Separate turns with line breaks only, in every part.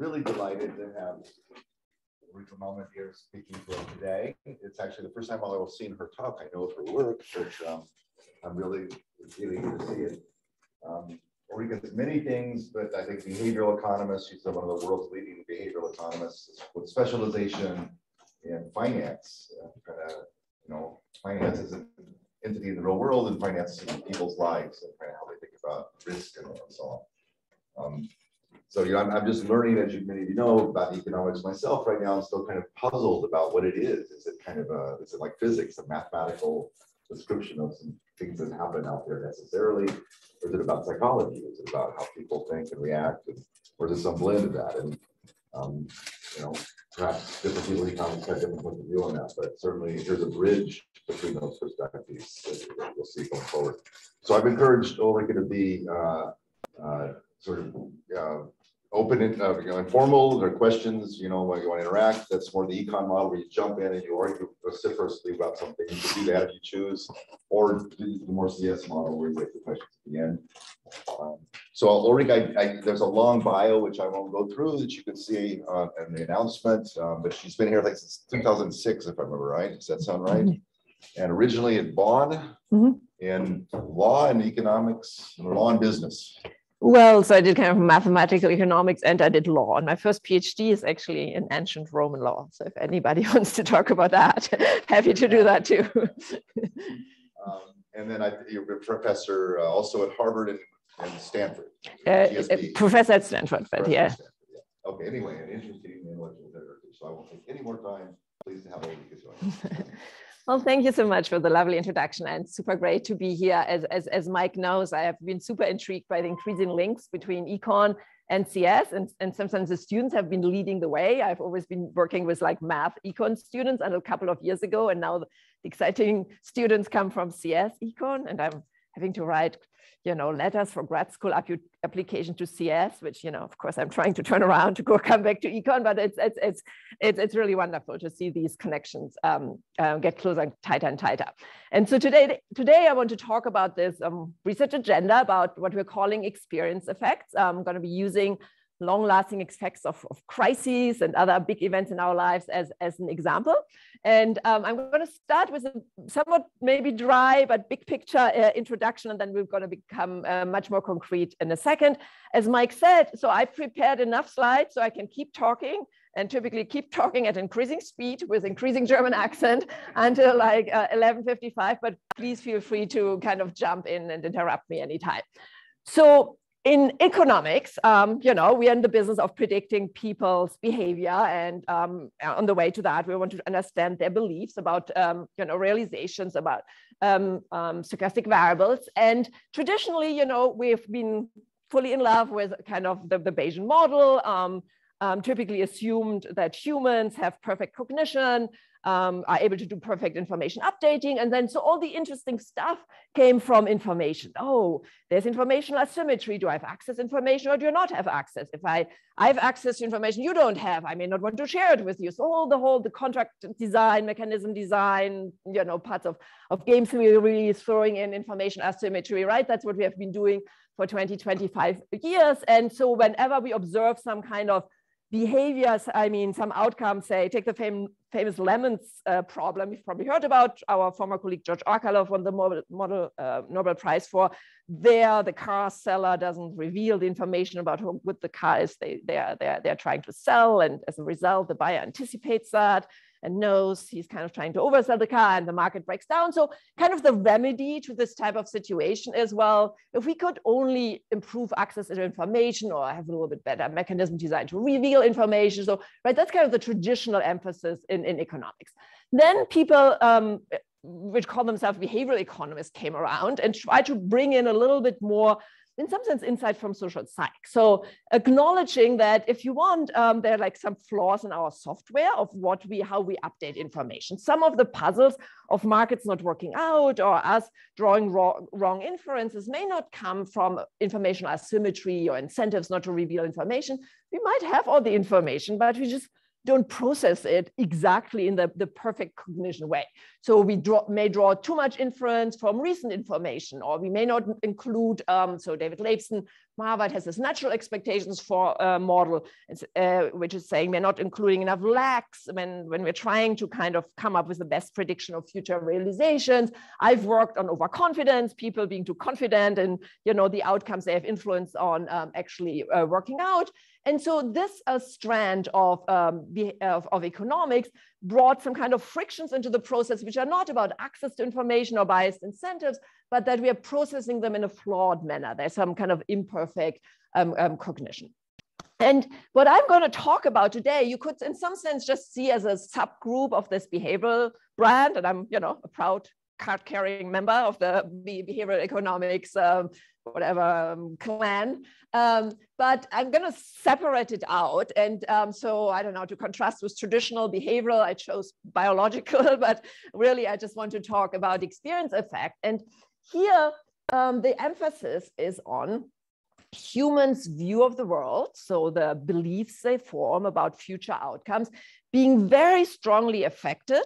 really delighted to have Ulrike Malmendier here speaking to us today. It's actually the first time I've ever seen her talk. I know of her work, but um, I'm really, really eager to see it. Um, Ulrike does many things, but I think behavioral economist, she's one of the world's leading behavioral economists with specialization in finance. Uh, kind of, you know, finance is an entity in the real world and finance in people's lives and kind of how they think about risk and so on. Um, so you know, I'm, I'm just learning, as you many of you know, about economics myself right now. I'm still kind of puzzled about what it is. Is it kind of a, is it like physics, a mathematical description of some things that happen out there necessarily? Or is it about psychology? Is it about how people think and react? And, or is it some blend of that? And um, you know, perhaps different people in economics have different points of view on that, but certainly there's a bridge between those perspectives that we'll see going forward. So I've encouraged Ulrike to be uh, uh, sort of uh, open and uh, you know, informal or questions, you know, when you want to interact. That's more the econ model where you jump in and you argue vociferously about something. You can do that if you choose, or the more CS model where you wait for questions at the end. Um, so Ulrike, I, I, there's a long bio which I won't go through that you can see uh, in the announcement, um, but she's been here like since 2006, if I remember right. Does that sound right? Mm -hmm. And originally at Bonn mm -hmm. in law and economics, law and business.
Well, so I did kind of mathematical economics and I did law. And my first PhD is actually in ancient Roman law. So if anybody wants to talk about that, happy to do that too.
um, and then I, you're a professor uh, also at Harvard and, and Stanford.
Uh, professor at Stanford, but yeah. Stanford,
yeah. Okay, anyway, an interesting intellectual literature. So I won't take any more time. Please have Ulrike join
Well, thank you so much for the lovely introduction and super great to be here. As, as, as Mike knows, I have been super intrigued by the increasing links between econ and CS and, and sometimes the students have been leading the way. I've always been working with like math econ students until a couple of years ago and now the exciting students come from CS econ and I'm having to write you know, letters for grad school application to CS, which, you know, of course, I'm trying to turn around to go come back to econ, but it's, it's, it's, it's, it's really wonderful to see these connections um, uh, get closer, and tighter and tighter. And so today, today I want to talk about this um, research agenda about what we're calling experience effects. I'm going to be using long lasting effects of, of, crises and other big events in our lives as, as an example. And um, I'm going to start with a somewhat maybe dry but big picture uh, introduction, and then we're going to become uh, much more concrete in a second. As Mike said, so I prepared enough slides so I can keep talking and typically keep talking at increasing speed with increasing German accent until like uh, 11.55, but please feel free to kind of jump in and interrupt me anytime. So in economics, um, you know, we are in the business of predicting people's behavior. And um, on the way to that, we want to understand their beliefs about, um, you know, realizations about um, um, stochastic variables. And traditionally, you know, we've been fully in love with kind of the, the Bayesian model, um, typically assumed that humans have perfect cognition, um, are able to do perfect information updating. And then so all the interesting stuff came from information. Oh, there's informational asymmetry. Do I have access information or do you not have access? If I, I have access to information you don't have, I may not want to share it with you. So all the whole, the contract design, mechanism design, you know, parts of, of game theory is throwing in information asymmetry, right? That's what we have been doing for 20, 25 years. And so whenever we observe some kind of behaviors, I mean, some outcomes, say, take the fam famous lemons uh, problem you've probably heard about. Our former colleague George Akerlof won the Model, model uh, Nobel Prize for. There, the car seller doesn't reveal the information about how good the car is they, they, are, they, are, they are trying to sell. And as a result, the buyer anticipates that and knows he's kind of trying to oversell the car and the market breaks down. So kind of the remedy to this type of situation is, well, if we could only improve access to information or have a little bit better mechanism designed to reveal information. So, right, that's kind of the traditional emphasis in, in economics. Then people um, which call themselves behavioral economists came around and try to bring in a little bit more in some sense insight from social psych. So acknowledging that if you want, um, there are like some flaws in our software of what we, how we update information. Some of the puzzles of markets not working out or us drawing wrong, wrong inferences may not come from informational asymmetry or incentives not to reveal information. We might have all the information, but we just don't process it exactly in the, the perfect cognition way. So we draw, may draw too much inference from recent information, or we may not include, um, so David Laibson Harvard has this natural expectations for uh, model, uh, which is saying we're not including enough lags when, when we're trying to kind of come up with the best prediction of future realizations. I've worked on overconfidence, people being too confident and you know the outcomes they have influence on um, actually uh, working out. And so this uh, strand of, um, of, of, economics brought some kind of frictions into the process, which are not about access to information or biased incentives, but that we are processing them in a flawed manner. There's some kind of imperfect um, um, cognition. And what I'm going to talk about today, you could in some sense just see as a subgroup of this behavioral brand. And I'm, you know, a proud card carrying member of the behavioral economics um, whatever um, clan. Um, but I'm going to separate it out. And um, so I don't know, to contrast with traditional behavioral, I chose biological, but really I just want to talk about experience effect. And here, um, the emphasis is on humans' view of the world, so the beliefs they form about future outcomes, being very strongly affected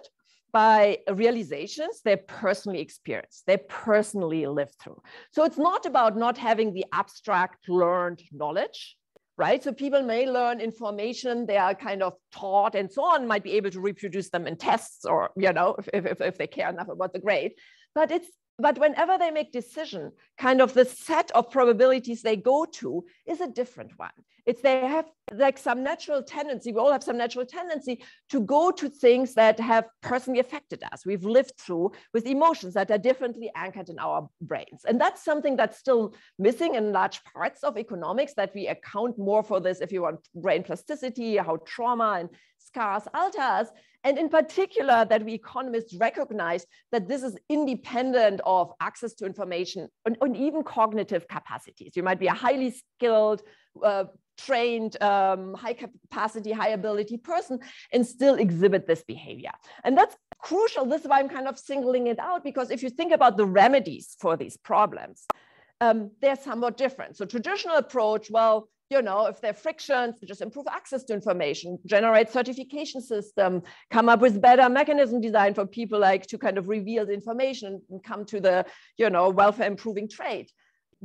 by realizations they personally experience, they personally live through. So it's not about not having the abstract learned knowledge, right? So people may learn information they are kind of taught and so on, might be able to reproduce them in tests or, you know, if, if, if they care enough about the grade. But it's but whenever they make decision, kind of the set of probabilities they go to is a different one. It's they have like some natural tendency, we all have some natural tendency to go to things that have personally affected us. We've lived through with emotions that are differently anchored in our brains. And that's something that's still missing in large parts of economics that we account more for this if you want brain plasticity, how trauma and scars alters. And in particular, that we economists recognize that this is independent of access to information and, and even cognitive capacities. You might be a highly skilled, uh, trained, um, high capacity, high ability person and still exhibit this behavior. And that's crucial. This is why I'm kind of singling it out, because if you think about the remedies for these problems, um, they're somewhat different. So traditional approach, well, you know, if there are frictions, just improve access to information, generate certification system, come up with better mechanism design for people like to kind of reveal the information and come to the, you know, welfare improving trade.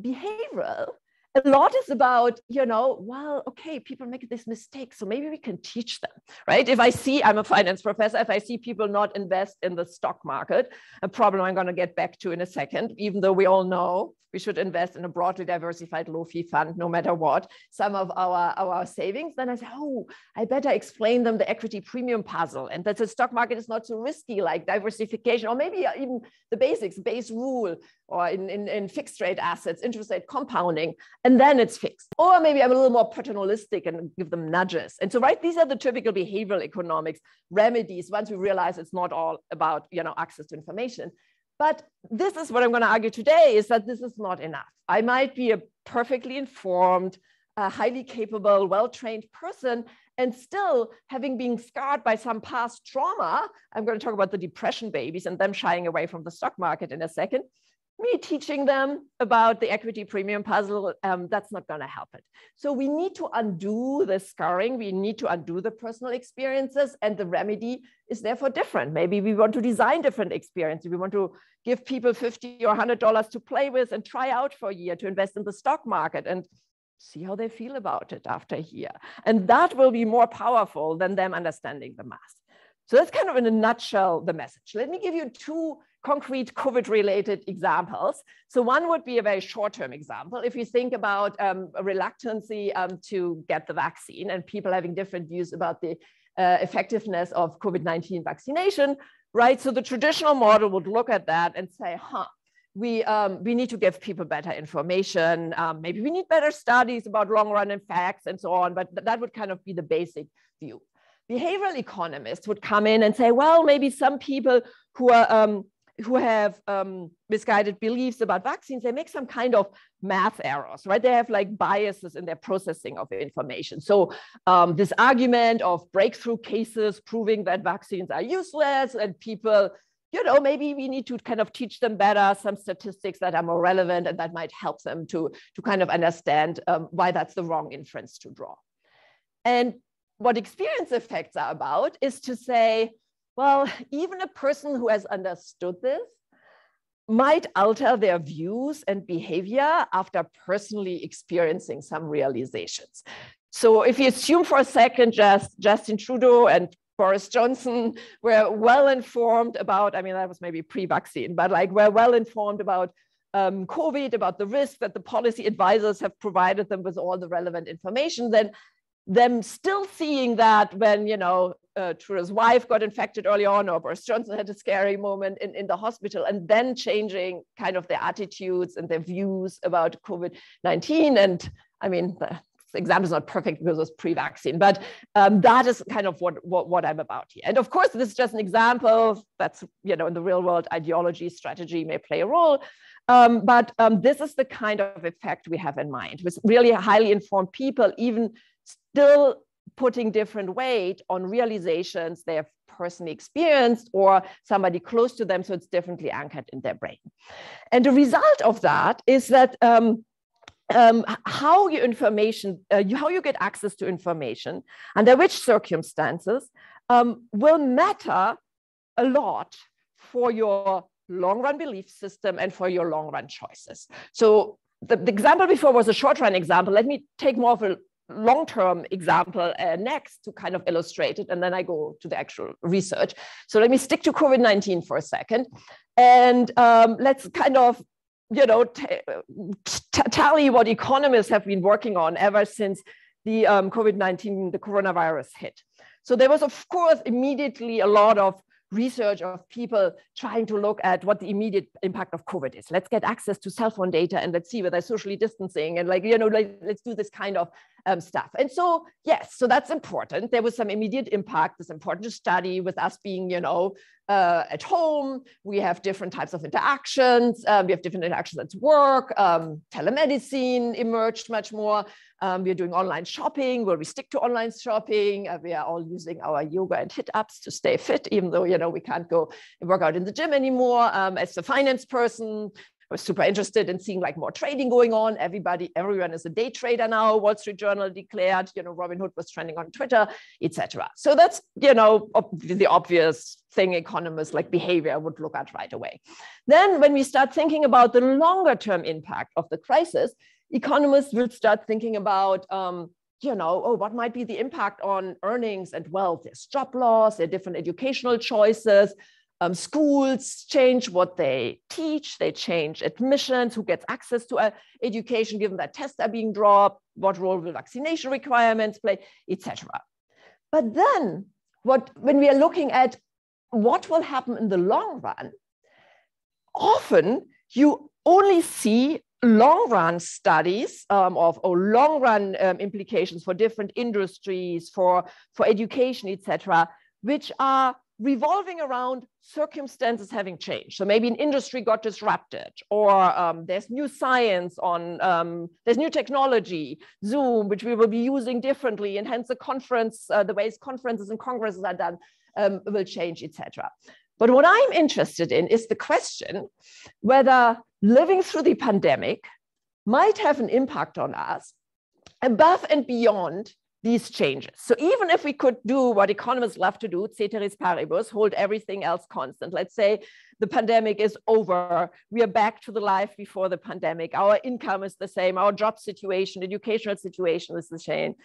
Behavioral a lot is about, you know, well, okay, people make this mistake, so maybe we can teach them, right? If I see, I'm a finance professor, if I see people not invest in the stock market, a problem I'm going to get back to in a second, even though we all know we should invest in a broadly diversified low fee fund, no matter what, some of our, our savings, then I say, oh, I better explain them the equity premium puzzle and that the stock market is not so risky like diversification, or maybe uh, even the basics, Bayes rule, or in, in, in fixed rate assets, interest rate compounding, and then it's fixed. Or maybe I'm a little more paternalistic and give them nudges. And so, right, these are the typical behavioral economics remedies once we realize it's not all about, you know, access to information. But this is what I'm going to argue today is that this is not enough. I might be a perfectly informed, uh, highly capable, well-trained person and still having been scarred by some past trauma, I'm going to talk about the depression babies and them shying away from the stock market in a second me teaching them about the equity premium puzzle, um, that's not going to help it. So we need to undo the scarring. We need to undo the personal experiences and the remedy is therefore different. Maybe we want to design different experiences. We want to give people 50 or $100 to play with and try out for a year to invest in the stock market and see how they feel about it after a year. And that will be more powerful than them understanding the math. So that's kind of in a nutshell the message. Let me give you two concrete COVID related examples. So one would be a very short term example. If you think about um, reluctancy um, to get the vaccine and people having different views about the uh, effectiveness of COVID-19 vaccination, right? So the traditional model would look at that and say, huh, we, um, we need to give people better information. Um, maybe we need better studies about long run effects and so on, but that would kind of be the basic view. Behavioral economists would come in and say, well, maybe some people who are um, who have um, misguided beliefs about vaccines, they make some kind of math errors, right? They have like biases in their processing of information. So um, this argument of breakthrough cases proving that vaccines are useless and people, you know, maybe we need to kind of teach them better some statistics that are more relevant and that might help them to, to kind of understand um, why that's the wrong inference to draw. And what experience effects are about is to say, well, even a person who has understood this might alter their views and behavior after personally experiencing some realizations. So if you assume for a second just Justin Trudeau and Boris Johnson were well informed about, I mean, that was maybe pre-vaccine, but like we're well informed about um, COVID, about the risk that the policy advisors have provided them with all the relevant information, then them still seeing that when, you know, uh, Trudeau's wife got infected early on or Boris Johnson had a scary moment in, in the hospital and then changing kind of their attitudes and their views about COVID-19. And I mean, the example is not perfect because it was pre-vaccine, but um, that is kind of what, what, what I'm about here. And of course, this is just an example that's, you know, in the real world, ideology, strategy may play a role. Um, but um, this is the kind of effect we have in mind with really highly informed people, even still putting different weight on realizations they have personally experienced or somebody close to them, so it's differently anchored in their brain. And the result of that is that um, um, how your information, uh, you, how you get access to information, under which circumstances um, will matter a lot for your long run belief system and for your long run choices. So the, the example before was a short run example. Let me take more of a long term example uh, next to kind of illustrate it, and then I go to the actual research. So let me stick to COVID 19 for a second. And um, let's kind of you know, tally what economists have been working on ever since the um, COVID-19, the coronavirus hit. So there was, of course, immediately a lot of research of people trying to look at what the immediate impact of COVID is. Let's get access to cell phone data and let's see whether socially distancing and like, you know, like, let's do this kind of um, stuff. And so, yes, so that's important. There was some immediate impact. It's important to study with us being, you know, uh, at home. We have different types of interactions. Um, we have different interactions at work. Um, telemedicine emerged much more. Um, we're doing online shopping. Will we stick to online shopping? Uh, we are all using our yoga and HIIT apps to stay fit, even though you know we can't go work out in the gym anymore. Um, as a finance person, I was super interested in seeing like more trading going on. Everybody, everyone is a day trader now. Wall Street Journal declared, you know, Robinhood was trending on Twitter, etc. So that's you know the obvious thing economists like behavior would look at right away. Then when we start thinking about the longer term impact of the crisis, economists will start thinking about, um, you know, oh, what might be the impact on earnings and wealth? There's job loss, there are different educational choices. Um, schools change what they teach, they change admissions, who gets access to uh, education given that tests are being dropped, what role will vaccination requirements play, etc. But then what when we are looking at what will happen in the long run, often you only see long run studies um, of or long run um, implications for different industries, for, for education, etc., which are revolving around circumstances having changed. So maybe an industry got disrupted, or um, there's new science on, um, there's new technology, Zoom, which we will be using differently, and hence the conference, uh, the ways conferences and congresses are done um, will change, etc. But what I'm interested in is the question whether living through the pandemic might have an impact on us above and beyond these changes. So even if we could do what economists love to do, ceteris paribus, hold everything else constant. Let's say the pandemic is over. We are back to the life before the pandemic. Our income is the same. Our job situation, educational situation is the same.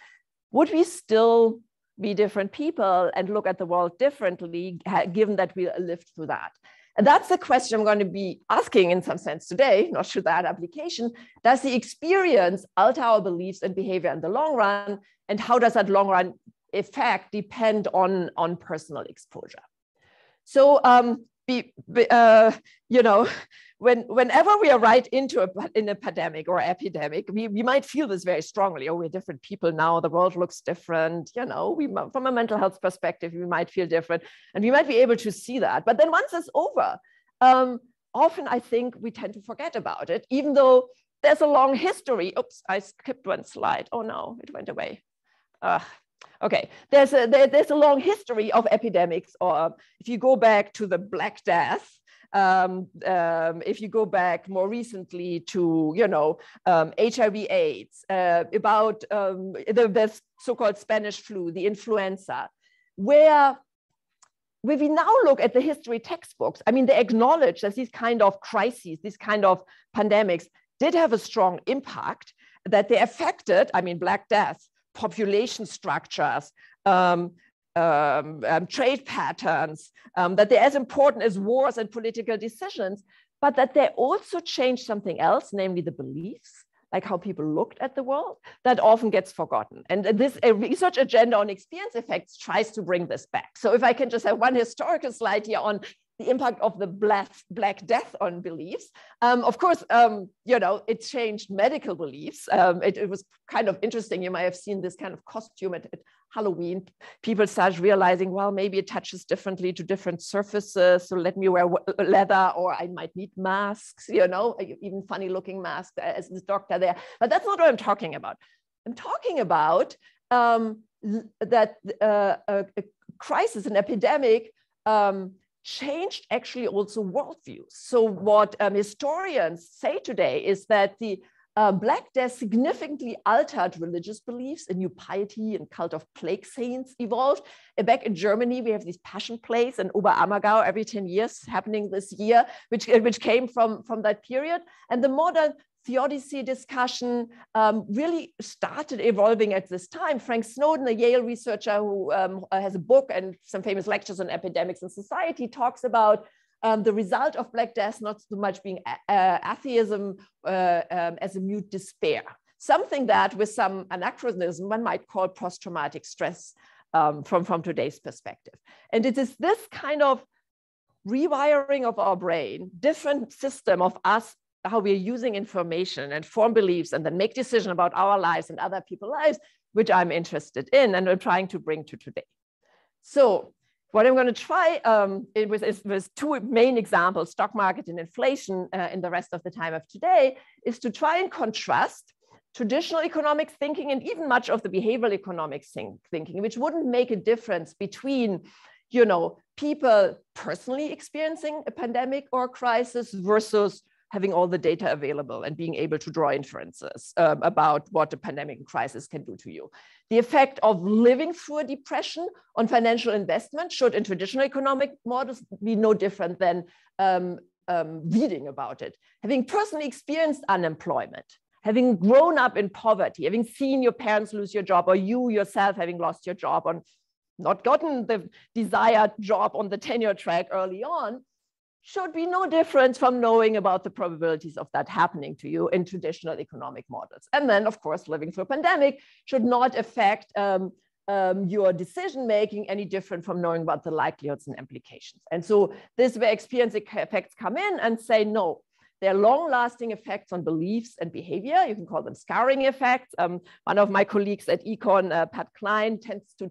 Would we still be different people and look at the world differently, given that we lived through that. And that's the question I'm going to be asking in some sense today, not through that application. Does the experience alter our beliefs and behavior in the long run? And how does that long run effect depend on, on personal exposure? So um, be, be uh, you know, when whenever we are right into a in a pandemic or epidemic, we, we might feel this very strongly. Oh, we're different people now. The world looks different. You know, we from a mental health perspective, we might feel different, and we might be able to see that. But then once it's over, um, often I think we tend to forget about it, even though there's a long history. Oops, I skipped one slide. Oh no, it went away. Uh, okay, there's a there, there's a long history of epidemics, or if you go back to the Black Death um, um, if you go back more recently to, you know, um, HIV AIDS, uh, about um, the, the so-called Spanish flu, the influenza, where when we now look at the history textbooks, I mean, they acknowledge that these kind of crises, these kind of pandemics did have a strong impact, that they affected, I mean, Black Death, population structures, um, um, um, trade patterns, um, that they're as important as wars and political decisions, but that they also change something else, namely the beliefs, like how people looked at the world, that often gets forgotten. And this research agenda on experience effects tries to bring this back. So if I can just have one historical slide here on the impact of the black, black death on beliefs. Um, of course, um, you know, it changed medical beliefs. Um, it, it, was kind of interesting. You might have seen this kind of costume at, at, Halloween. People started realizing, well, maybe it touches differently to different surfaces. So let me wear leather or I might need masks, you know, even funny looking masks as this doctor there. But that's not what I'm talking about. I'm talking about um, that uh, a, a, crisis, an epidemic, um, changed actually also worldviews. So what um, historians say today is that the uh, Black Death significantly altered religious beliefs. A new piety and cult of plague saints evolved. Uh, back in Germany, we have these passion plays in Oberammergau every 10 years happening this year, which, uh, which came from, from that period. And the modern theodicy discussion um, really started evolving at this time. Frank Snowden, a Yale researcher who um, has a book and some famous lectures on epidemics and society, talks about um, the result of Black Death not so much being uh, atheism uh, um, as a mute despair, something that with some anachronism one might call post-traumatic stress um, from, from today's perspective. And it is this kind of rewiring of our brain, different system of us how we're using information and form beliefs and then make decisions about our lives and other people's lives, which I'm interested in and we're trying to bring to today. So what I'm going to try um, it was, is, was two main examples, stock market and inflation uh, in the rest of the time of today, is to try and contrast traditional economic thinking and even much of the behavioral economics thinking, which wouldn't make a difference between you know, people personally experiencing a pandemic or a crisis versus having all the data available and being able to draw inferences um, about what the pandemic crisis can do to you. The effect of living through a depression on financial investment should in traditional economic models be no different than um, um, reading about it. Having personally experienced unemployment, having grown up in poverty, having seen your parents lose your job or you yourself having lost your job or not gotten the desired job on the tenure track early on, should be no different from knowing about the probabilities of that happening to you in traditional economic models. And then, of course, living through a pandemic should not affect um, um, your decision making any different from knowing about the likelihoods and implications. And so this is where experience effects come in and say, no, there are long lasting effects on beliefs and behavior. You can call them scarring effects. Um, one of my colleagues at Econ, uh, Pat Kline, tends to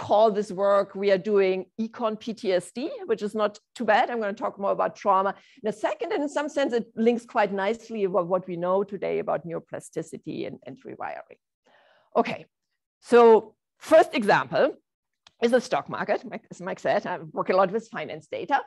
call this work we are doing econ PTSD, which is not too bad. I'm going to talk more about trauma in a second. And in some sense, it links quite nicely with what we know today about neuroplasticity and, and rewiring. Okay, so first example is the stock market. As Mike said, I work a lot with finance data.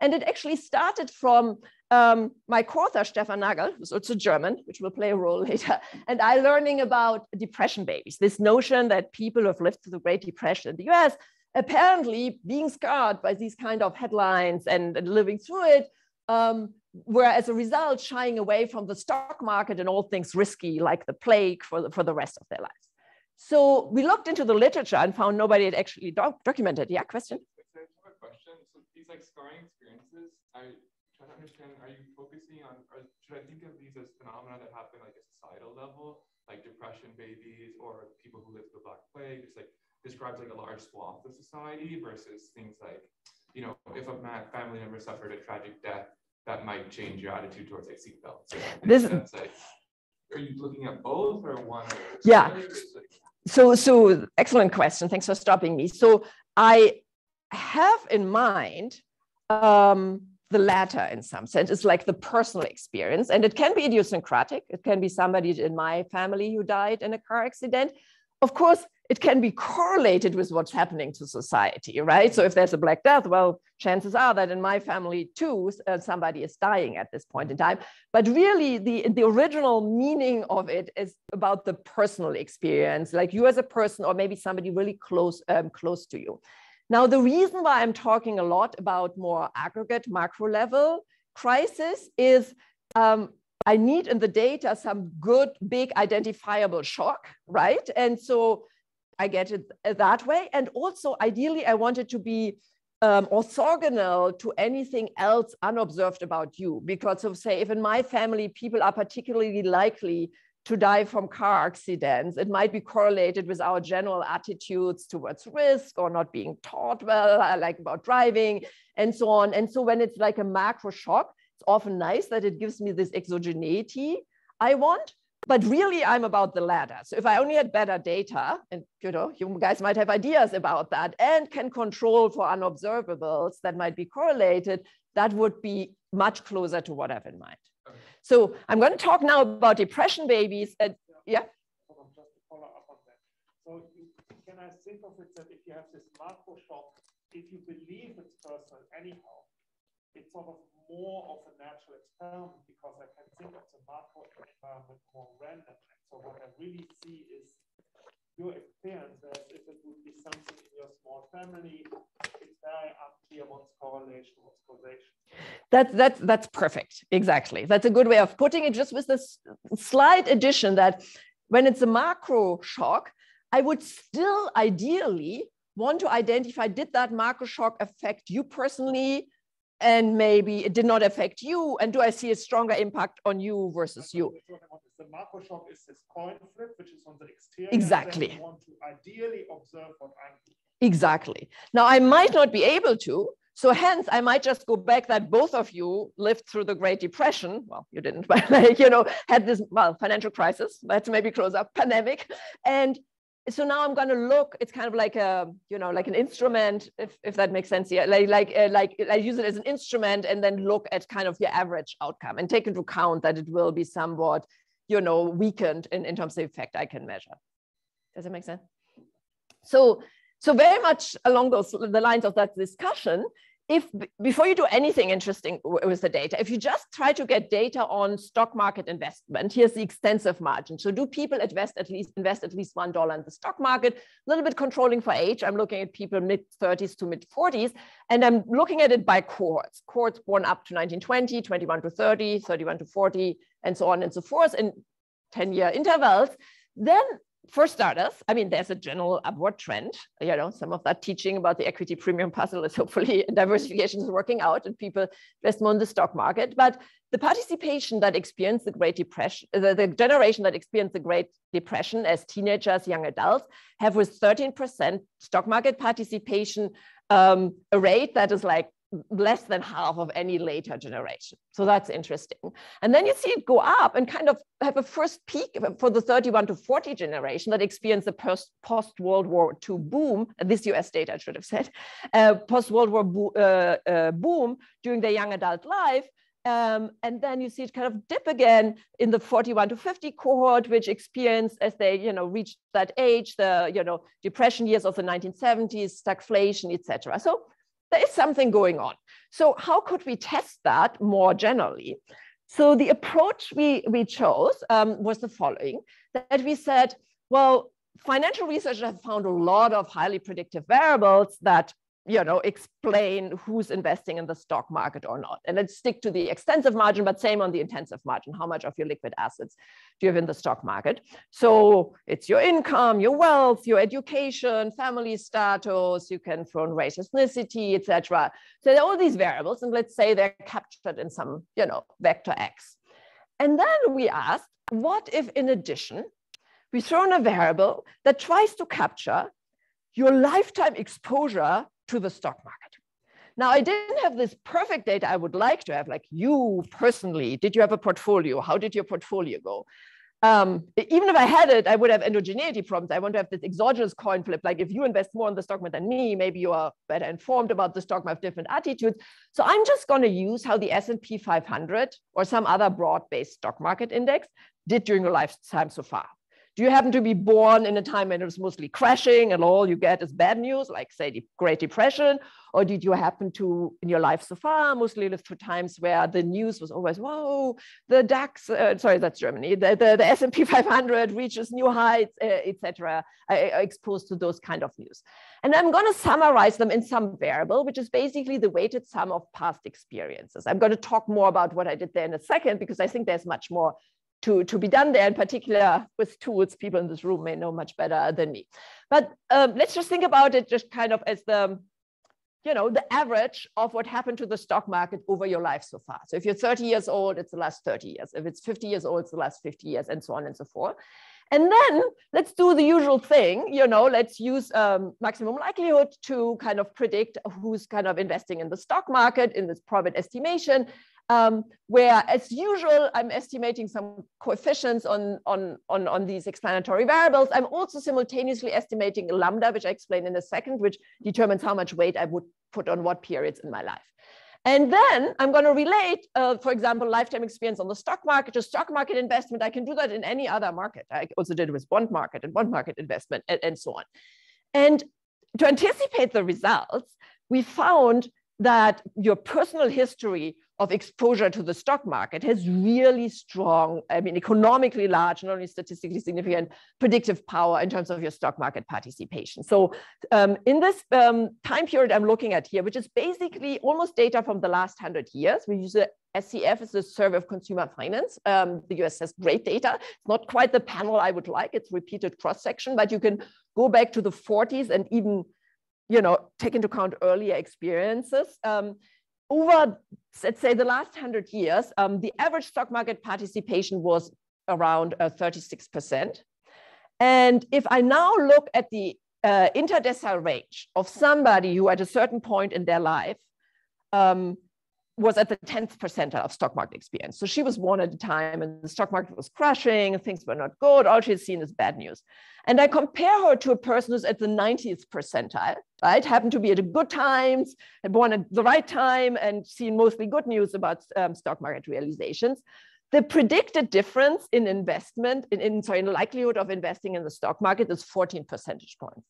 And it actually started from um, my co-author, Stefan Nagel, who's also German, which will play a role later, and I learning about depression babies, this notion that people who have lived through the Great Depression in the US apparently being scarred by these kind of headlines and, and living through it, um, were as a result shying away from the stock market and all things risky like the plague for the, for the rest of their lives. So we looked into the literature and found nobody had actually doc documented. Yeah, question?
I have a question. So these like scarring experiences, I try to understand, are you focusing on, or should I think of these as phenomena that happen like a societal level, like depression babies or people who live the Black Plague, just like describes like a large swath of society versus things like, you know, if a family member suffered a tragic death, that might change your attitude towards like seatbelts. This, like, are you looking at both or one?
Yeah. so so excellent question. Thanks for stopping me. So i have in mind um, the latter in some sense. It's like the personal experience and it can be idiosyncratic. It can be somebody in my family who died in a car accident. Of course it can be correlated with what's happening to society, right? So if there's a Black Death, well, chances are that in my family too, uh, somebody is dying at this point in time. But really, the, the original meaning of it is about the personal experience, like you as a person, or maybe somebody really close, um, close to you. Now, the reason why I'm talking a lot about more aggregate macro level crisis is um, I need in the data some good, big identifiable shock, right? And so I get it that way. And also, ideally, I want it to be um, orthogonal to anything else unobserved about you. Because of say, if in my family, people are particularly likely to die from car accidents, it might be correlated with our general attitudes towards risk or not being taught well, like about driving and so on. And so when it's like a macro shock, it's often nice that it gives me this exogeneity I want, but really I'm about the latter. So if I only had better data, and you know, you guys might have ideas about that and can control for unobservables that might be correlated, that would be much closer to what I have in mind. Okay. So I'm going to talk now about depression babies. And, yeah.
Just to follow up on that. So you, can I think of it that if you have this macro shock, if you believe it's personal anyhow, it's sort of more of a natural experiment because I can think of the macro environment more random. so what I really see is your experience as if it would be something in your small family. It's very unclear what's correlation, what's causation.
That's that's that's perfect. Exactly. That's a good way of putting it. Just with this slight addition that when it's a macro shock, I would still ideally want to identify did that macro shock affect you personally and maybe it did not affect you and do i see a stronger impact on you versus you?
the macro is this coin flip which is on the exterior
exactly.
want to ideally observe what i'm
exactly. Now i might not be able to so hence i might just go back that both of you lived through the great depression. Well you didn't but like you know had this well financial crisis let's maybe close up pandemic and so now I'm going to look. It's kind of like a, you know, like an instrument, if, if that makes sense. Yeah, like like uh, like I use it as an instrument, and then look at kind of your average outcome, and take into account that it will be somewhat, you know, weakened in, in terms of effect I can measure. Does that make sense? So so very much along those the lines of that discussion, if before you do anything interesting with the data, if you just try to get data on stock market investment, here's the extensive margin. So do people invest at least invest at least one dollar in the stock market? A little bit controlling for age. I'm looking at people mid 30s to mid 40s, and I'm looking at it by cohorts. Cohorts born up to 1920, 21 to 30, 31 to 40, and so on and so forth in 10 year intervals. Then for starters, I mean, there's a general upward trend. You know, some of that teaching about the equity premium puzzle is hopefully diversification is working out and people invest more in the stock market. But the participation that experienced the Great Depression, the, the generation that experienced the Great Depression as teenagers, young adults, have with 13% stock market participation um, a rate that is like less than half of any later generation. So that's interesting. And then you see it go up and kind of have a first peak for the 31 to 40 generation that experienced the post, World War II boom. This US data I should have said, uh, post World War bo uh, uh, boom during their young adult life. Um, and then you see it kind of dip again in the 41 to 50 cohort, which experienced as they, you know, reached that age, the, you know, depression years of the 1970s, stagflation, etc. So there is something going on. So how could we test that more generally? So the approach we, we chose um, was the following, that we said, well, financial researchers have found a lot of highly predictive variables that you know, explain who's investing in the stock market or not. And let's stick to the extensive margin, but same on the intensive margin. How much of your liquid assets do you have in the stock market? So it's your income, your wealth, your education, family status, you can throw in race, ethnicity, etc. So all these variables, and let's say they're captured in some, you know, vector X. And then we ask what if in addition, we throw in a variable that tries to capture your lifetime exposure to the stock market. Now, I didn't have this perfect data I would like to have, like you personally, did you have a portfolio? How did your portfolio go? Um, even if I had it, I would have endogeneity problems. I want to have this exogenous coin flip. Like if you invest more in the stock market than me, maybe you are better informed about the stock market, different attitudes. So I'm just going to use how the S&P 500 or some other broad-based stock market index did during your lifetime so far. Do you happen to be born in a time when it was mostly crashing and all you get is bad news, like say the Great Depression? Or did you happen to, in your life so far, mostly live through times where the news was always, whoa, the DAX, uh, sorry, that's Germany, the, the, the S&P 500 reaches new heights, uh, etc., uh, exposed to those kind of news. And I'm going to summarize them in some variable, which is basically the weighted sum of past experiences. I'm going to talk more about what I did there in a second, because I think there's much more to, to be done there, in particular with tools people in this room may know much better than me. But um, let's just think about it just kind of as the, you know, the average of what happened to the stock market over your life so far. So if you're 30 years old, it's the last 30 years. If it's 50 years old, it's the last 50 years and so on and so forth. And then let's do the usual thing, you know, let's use um, maximum likelihood to kind of predict who's kind of investing in the stock market in this probit estimation um, where as usual, I'm estimating some coefficients on, on, on, on these explanatory variables. I'm also simultaneously estimating a lambda, which I explain in a second, which determines how much weight I would put on what periods in my life. And then I'm going to relate, uh, for example, lifetime experience on the stock market to stock market investment. I can do that in any other market. I also did it with bond market and bond market investment and, and so on. And to anticipate the results, we found that your personal history of exposure to the stock market has really strong, I mean, economically large, not only statistically significant predictive power in terms of your stock market participation. So um, in this um, time period I'm looking at here, which is basically almost data from the last 100 years, we use the SCF as the Survey of Consumer Finance. Um, the US has great data. It's not quite the panel I would like. It's repeated cross-section, but you can go back to the 40s and even you know, take into account earlier experiences. Over, let's say, the last 100 years, um, the average stock market participation was around uh, 36%. And if I now look at the uh, interdecile range of somebody who at a certain point in their life um, was at the 10th percentile of stock market experience. So she was born at a time and the stock market was crashing, things were not good, all she's seen is bad news. And I compare her to a person who's at the 90th percentile, right? Happened to be at a good times, and born at the right time and seen mostly good news about um, stock market realizations. The predicted difference in investment, in, in sorry, in likelihood of investing in the stock market is 14 percentage points.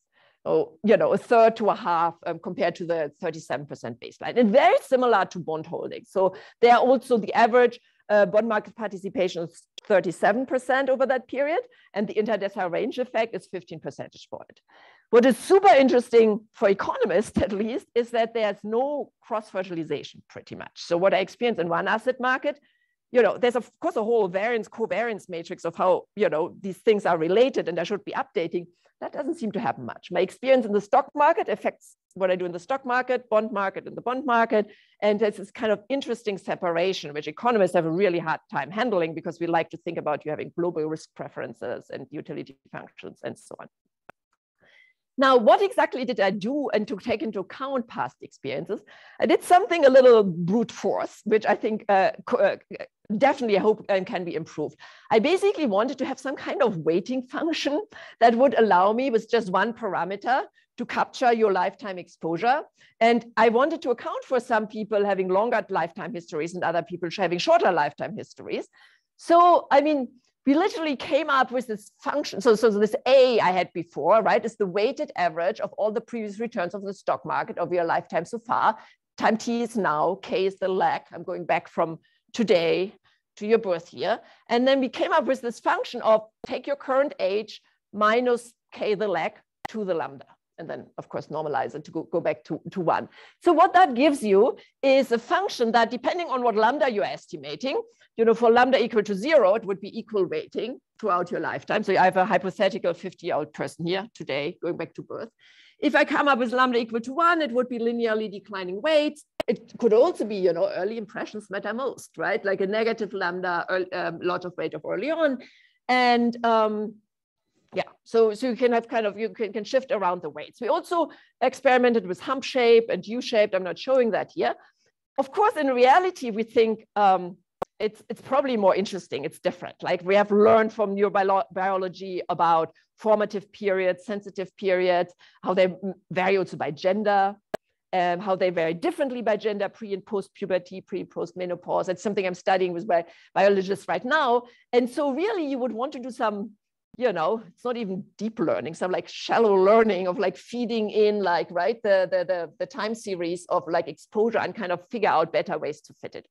So, you know, a third to a half um, compared to the 37% baseline. And very similar to bond holdings. So they are also the average uh, bond market participation is 37% over that period, and the interdecile range effect is 15 percentage point. What is super interesting for economists, at least, is that there's no cross-fertilization pretty much. So what I experience in one asset market, you know, there's of course a whole variance covariance matrix of how, you know, these things are related and I should be updating. That doesn't seem to happen much. My experience in the stock market affects what I do in the stock market, bond market, and the bond market. And there's this kind of interesting separation, which economists have a really hard time handling because we like to think about you having global risk preferences and utility functions and so on. Now, what exactly did I do and to take into account past experiences? I did something a little brute force, which I think uh, uh, definitely I hope um, can be improved. I basically wanted to have some kind of weighting function that would allow me with just one parameter to capture your lifetime exposure. And I wanted to account for some people having longer lifetime histories and other people having shorter lifetime histories. So, I mean, we literally came up with this function. So, so this A I had before, right, is the weighted average of all the previous returns of the stock market over your lifetime so far. Time T is now, K is the lag. I'm going back from today to your birth year. And then we came up with this function of take your current age minus k the lag to the lambda. And then, of course, normalize it to go, go back to, to one. So what that gives you is a function that depending on what lambda you're estimating, you know, for lambda equal to zero, it would be equal weighting throughout your lifetime. So I have a hypothetical 50-year-old person here today, going back to birth. If I come up with lambda equal to one, it would be linearly declining weights. It could also be, you know, early impressions matter most, right? Like a negative lambda, a um, lot of weight of early on. And um, yeah, so, so you can have kind of, you can, can shift around the weights. We also experimented with hump shape and U-shaped. I'm not showing that here. Of course, in reality, we think um, it's, it's probably more interesting. It's different. Like we have learned from neurobiology about formative periods, sensitive periods, how they vary also by gender, um, how they vary differently by gender, pre and post puberty, pre and post menopause. That's something I'm studying with my biologists right now. And so really you would want to do some you know, it's not even deep learning, some like shallow learning of like feeding in like, right, the, the, the, the time series of like exposure and kind of figure out better ways to fit it.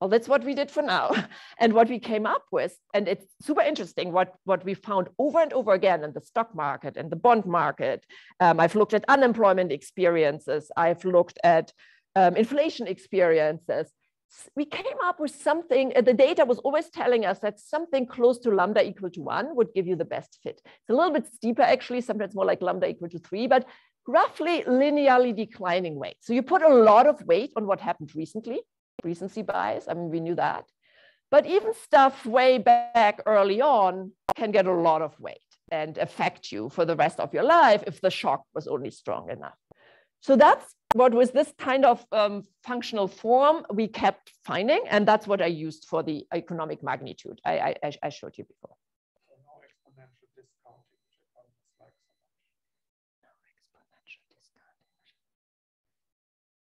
Well, that's what we did for now. And what we came up with, and it's super interesting what, what we found over and over again in the stock market and the bond market. Um, I've looked at unemployment experiences. I've looked at um, inflation experiences we came up with something, uh, the data was always telling us that something close to lambda equal to one would give you the best fit. It's a little bit steeper actually, sometimes more like lambda equal to three, but roughly linearly declining weight. So you put a lot of weight on what happened recently, recency bias, I mean, we knew that. But even stuff way back early on can get a lot of weight and affect you for the rest of your life if the shock was only strong enough. So that's what was this kind of um, functional form we kept finding, and that's what I used for the economic magnitude I, I, I showed you before.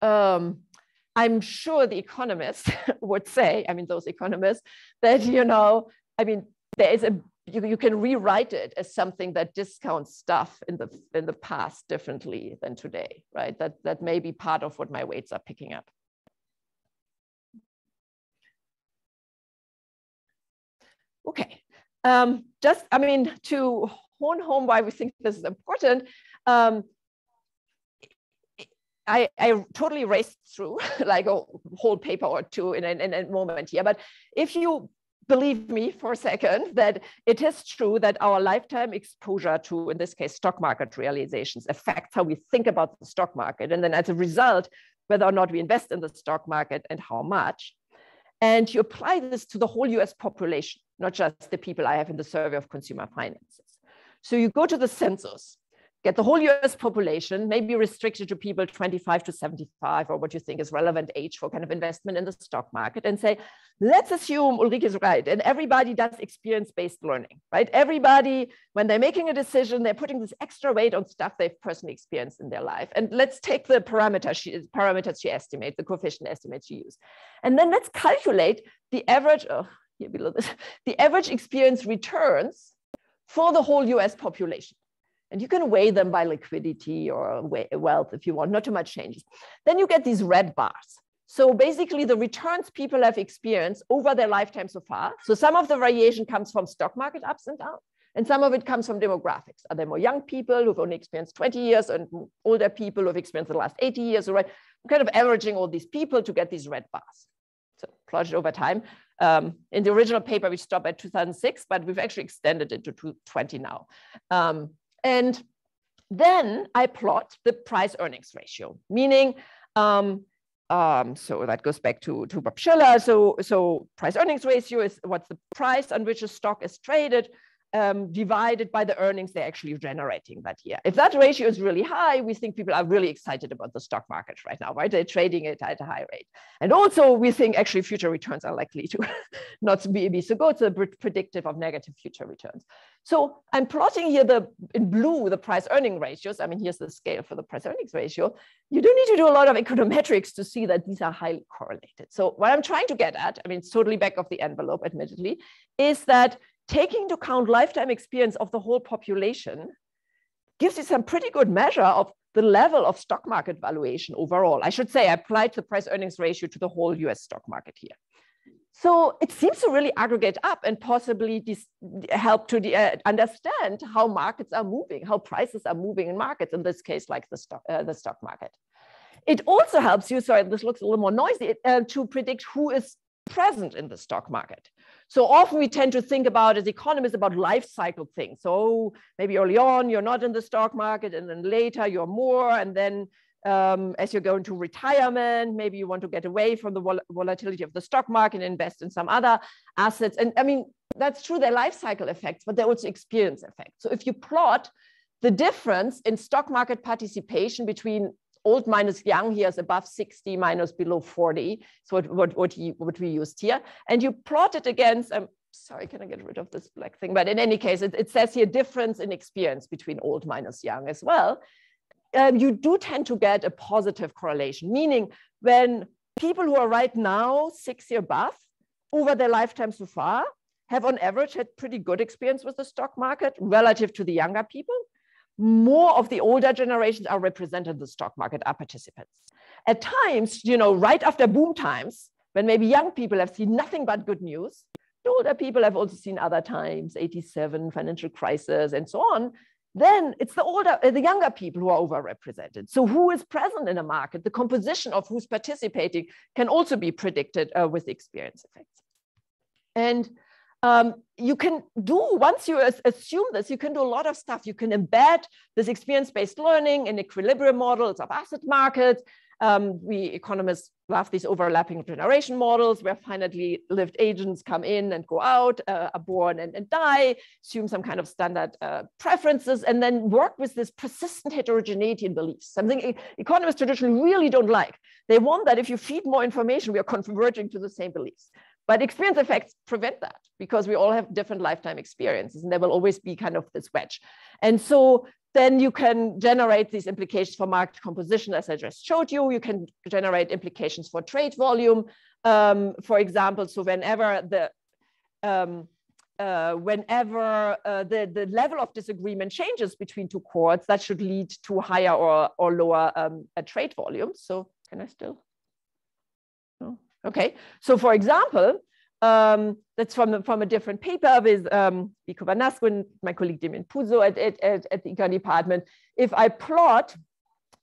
Um, I'm sure the economists would say, I mean, those economists, that, you know, I mean, there is a you, you can rewrite it as something that discounts stuff in the in the past differently than today, right? That that may be part of what my weights are picking up. Okay, um, just I mean to hone home why we think this is important. Um, I, I totally raced through like a whole paper or two in, in, in a moment here, but if you believe me for a second that it is true that our lifetime exposure to, in this case, stock market realizations affects how we think about the stock market. And then as a result, whether or not we invest in the stock market and how much. And you apply this to the whole US population, not just the people I have in the survey of consumer finances. So you go to the census get the whole US population, maybe restricted to people 25 to 75 or what you think is relevant age for kind of investment in the stock market and say, let's assume Ulrike is right and everybody does experience-based learning, right? Everybody, when they're making a decision, they're putting this extra weight on stuff they've personally experienced in their life. And let's take the parameters she, parameters she estimates, the coefficient estimates she used. And then let's calculate the average, oh, here below this, the average experience returns for the whole US population and you can weigh them by liquidity or wealth if you want, not too much changes. Then you get these red bars. So basically the returns people have experienced over their lifetime so far. So some of the variation comes from stock market ups and downs, and some of it comes from demographics. Are there more young people who've only experienced 20 years and older people who've experienced the last 80 years, right? I'm kind of averaging all these people to get these red bars. So plotted over time. Um, in the original paper, we stopped at 2006, but we've actually extended it to 2020 now. Um, and then I plot the price earnings ratio, meaning, um, um, so that goes back to, to Bob Shiller. So, so price earnings ratio is what's the price on which a stock is traded um, divided by the earnings they're actually generating that year. If that ratio is really high, we think people are really excited about the stock market right now, right? They're trading it at a high rate. And also we think actually future returns are likely to not be, be so good, so predictive of negative future returns. So I'm plotting here the in blue, the price earning ratios. I mean, here's the scale for the price earnings ratio. You don't need to do a lot of econometrics to see that these are highly correlated. So what I'm trying to get at, I mean, it's totally back of the envelope, admittedly, is that taking into account lifetime experience of the whole population gives you some pretty good measure of the level of stock market valuation overall. I should say I applied the price earnings ratio to the whole US stock market here. So it seems to really aggregate up and possibly help to uh, understand how markets are moving, how prices are moving in markets, in this case, like the stock, uh, the stock market. It also helps you, sorry, this looks a little more noisy, uh, to predict who is present in the stock market. So often we tend to think about as economists about life cycle things. So maybe early on you're not in the stock market and then later you're more and then um, as you're going to retirement, maybe you want to get away from the vol volatility of the stock market and invest in some other assets. And I mean, that's true, they're life cycle effects, but they're also experience effects. So if you plot the difference in stock market participation between old minus young here is above 60 minus below 40. So what, what, what, what we used here. And you plot it against, um, sorry, can I get rid of this black thing? But in any case, it, it says here difference in experience between old minus young as well. Um, you do tend to get a positive correlation, meaning when people who are right now 60 above over their lifetime so far have on average had pretty good experience with the stock market relative to the younger people. More of the older generations are represented in the stock market, are participants. At times, you know, right after boom times, when maybe young people have seen nothing but good news, older people have also seen other times, 87, financial crisis, and so on. Then it's the older, uh, the younger people who are overrepresented. So who is present in a market? The composition of who's participating can also be predicted uh, with experience effects. And um, you can do, once you assume this, you can do a lot of stuff. You can embed this experience-based learning in equilibrium models of asset markets. Um, we economists love these overlapping generation models where finitely lived agents come in and go out, uh, are born and, and, die, assume some kind of standard uh, preferences, and then work with this persistent heterogeneity in beliefs, something economists traditionally really don't like. They want that if you feed more information, we are converging to the same beliefs. But experience effects prevent that because we all have different lifetime experiences and there will always be kind of this wedge. And so then you can generate these implications for market composition, as I just showed you. You can generate implications for trade volume, um, for example. So whenever the um, uh, whenever uh, the, the level of disagreement changes between two cohorts, that should lead to higher or, or lower um, trade volume. So can I still? Okay, so for example, um, that's from, from a different paper with um, Vanasco and my colleague Demian Pouzo at, at, at, at the econ department. If I plot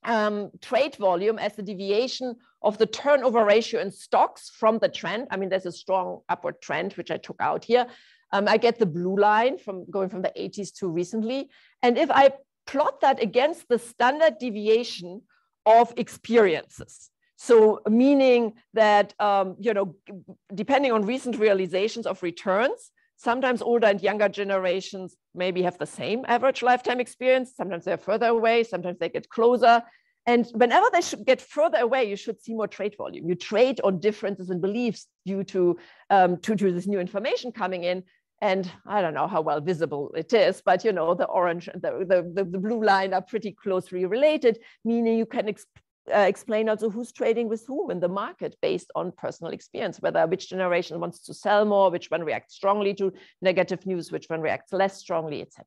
um, trade volume as the deviation of the turnover ratio in stocks from the trend, I mean, there's a strong upward trend, which I took out here. Um, I get the blue line from going from the 80s to recently. And if I plot that against the standard deviation of experiences, so meaning that, um, you know, depending on recent realizations of returns, sometimes older and younger generations maybe have the same average lifetime experience. Sometimes they're further away, sometimes they get closer. And whenever they should get further away, you should see more trade volume. You trade on differences in beliefs due to, um, to, this new information coming in. And I don't know how well visible it is, but you know, the orange and the, the, the, blue line are pretty closely related, meaning you can uh, explain also who's trading with whom in the market based on personal experience, whether which generation wants to sell more, which one reacts strongly to negative news, which one reacts less strongly, etc.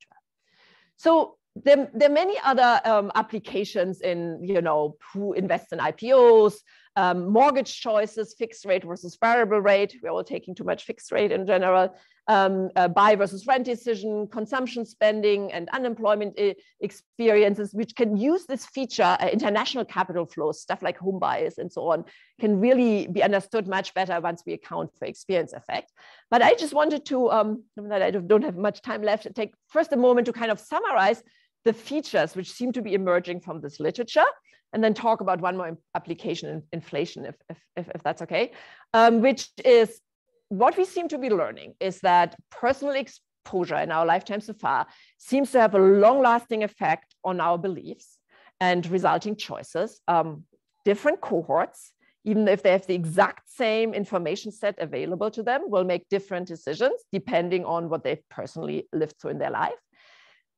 So there, there, are many other um, applications in, you know, who invests in IPOs, um, mortgage choices, fixed rate versus variable rate. We're all taking too much fixed rate in general. Um, uh, buy versus rent decision, consumption spending, and unemployment uh, experiences, which can use this feature, uh, international capital flows, stuff like home bias and so on, can really be understood much better once we account for experience effect. But I just wanted to, um, that I don't have much time left, take first a moment to kind of summarize the features which seem to be emerging from this literature and then talk about one more application in inflation, if, if, if, if that's okay, um, which is what we seem to be learning is that personal exposure in our lifetime so far seems to have a long lasting effect on our beliefs and resulting choices. Um, different cohorts, even if they have the exact same information set available to them, will make different decisions depending on what they've personally lived through in their life.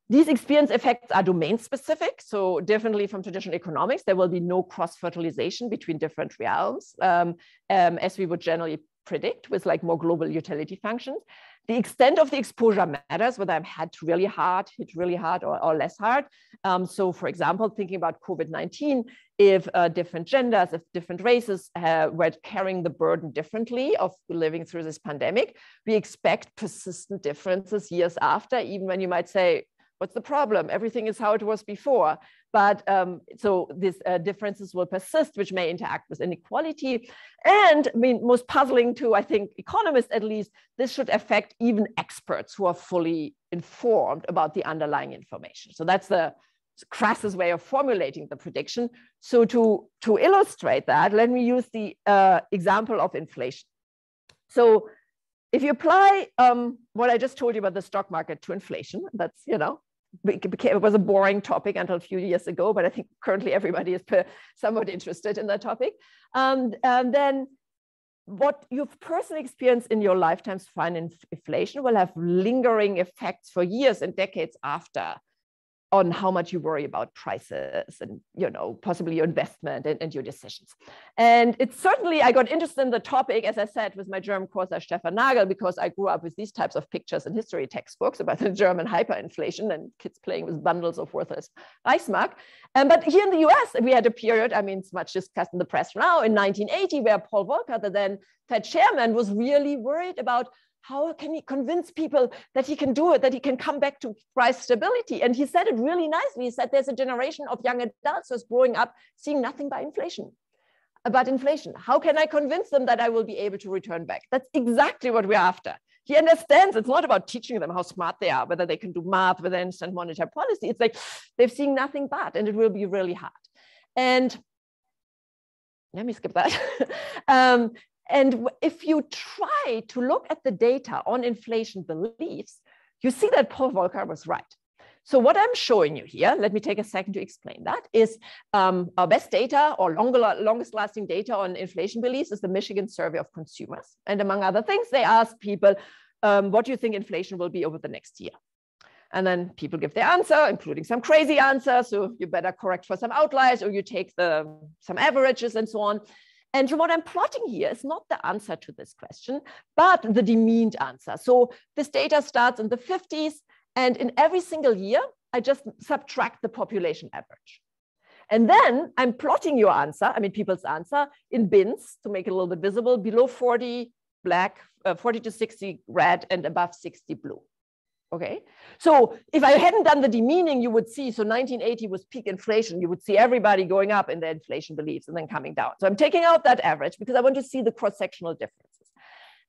These experience effects are domain specific. So differently from traditional economics, there will be no cross-fertilization between different realms, um, um, as we would generally predict with like more global utility functions. The extent of the exposure matters, whether I'm hit really hard, hit really hard or, or less hard. Um, so for example, thinking about COVID-19, if uh, different genders, if different races uh, were carrying the burden differently of living through this pandemic, we expect persistent differences years after, even when you might say, What's the problem? Everything is how it was before. But um, so these uh, differences will persist, which may interact with inequality. And I mean, most puzzling to, I think, economists at least, this should affect even experts who are fully informed about the underlying information. So that's the crassest way of formulating the prediction. So to, to illustrate that, let me use the uh, example of inflation. So if you apply um, what I just told you about the stock market to inflation, that's, you know, became, it was a boring topic until a few years ago, but I think currently everybody is somewhat interested in that topic. Um, and then what you've personally experienced in your lifetime's fine inflation will have lingering effects for years and decades after on how much you worry about prices and you know possibly your investment and, and, your decisions and it's certainly i got interested in the topic as i said with my german course stefan nagel because i grew up with these types of pictures in history textbooks about the german hyperinflation and kids playing with bundles of worthless Reichsmark. Um, but here in the us we had a period i mean it's much discussed in the press now in 1980 where paul volcker the then fed chairman was really worried about how can he convince people that he can do it, that he can come back to price stability? And he said it really nicely. He said there's a generation of young adults who's growing up seeing nothing but inflation, about inflation. How can I convince them that I will be able to return back? That's exactly what we're after. He understands it's not about teaching them how smart they are, whether they can do math, whether they understand monetary policy. It's like they've seen nothing but, and it will be really hard. And let me skip that. um, and if you try to look at the data on inflation beliefs, you see that Paul Volcker was right. So what I'm showing you here, let me take a second to explain that, is um, our best data or longer, longest lasting data on inflation beliefs is the Michigan Survey of Consumers. And among other things, they ask people, um, what do you think inflation will be over the next year? And then people give their answer, including some crazy answers. So you better correct for some outliers or you take the some averages and so on. And what I'm plotting here is not the answer to this question, but the demeaned answer. So this data starts in the 50s, and in every single year, I just subtract the population average. And then I'm plotting your answer, I mean, people's answer in bins to make it a little bit visible, below 40 black, uh, 40 to 60 red, and above 60 blue. Okay, so if I hadn't done the demeaning, you would see, so 1980 was peak inflation. You would see everybody going up in their inflation beliefs and then coming down. So I'm taking out that average because I want to see the cross-sectional differences.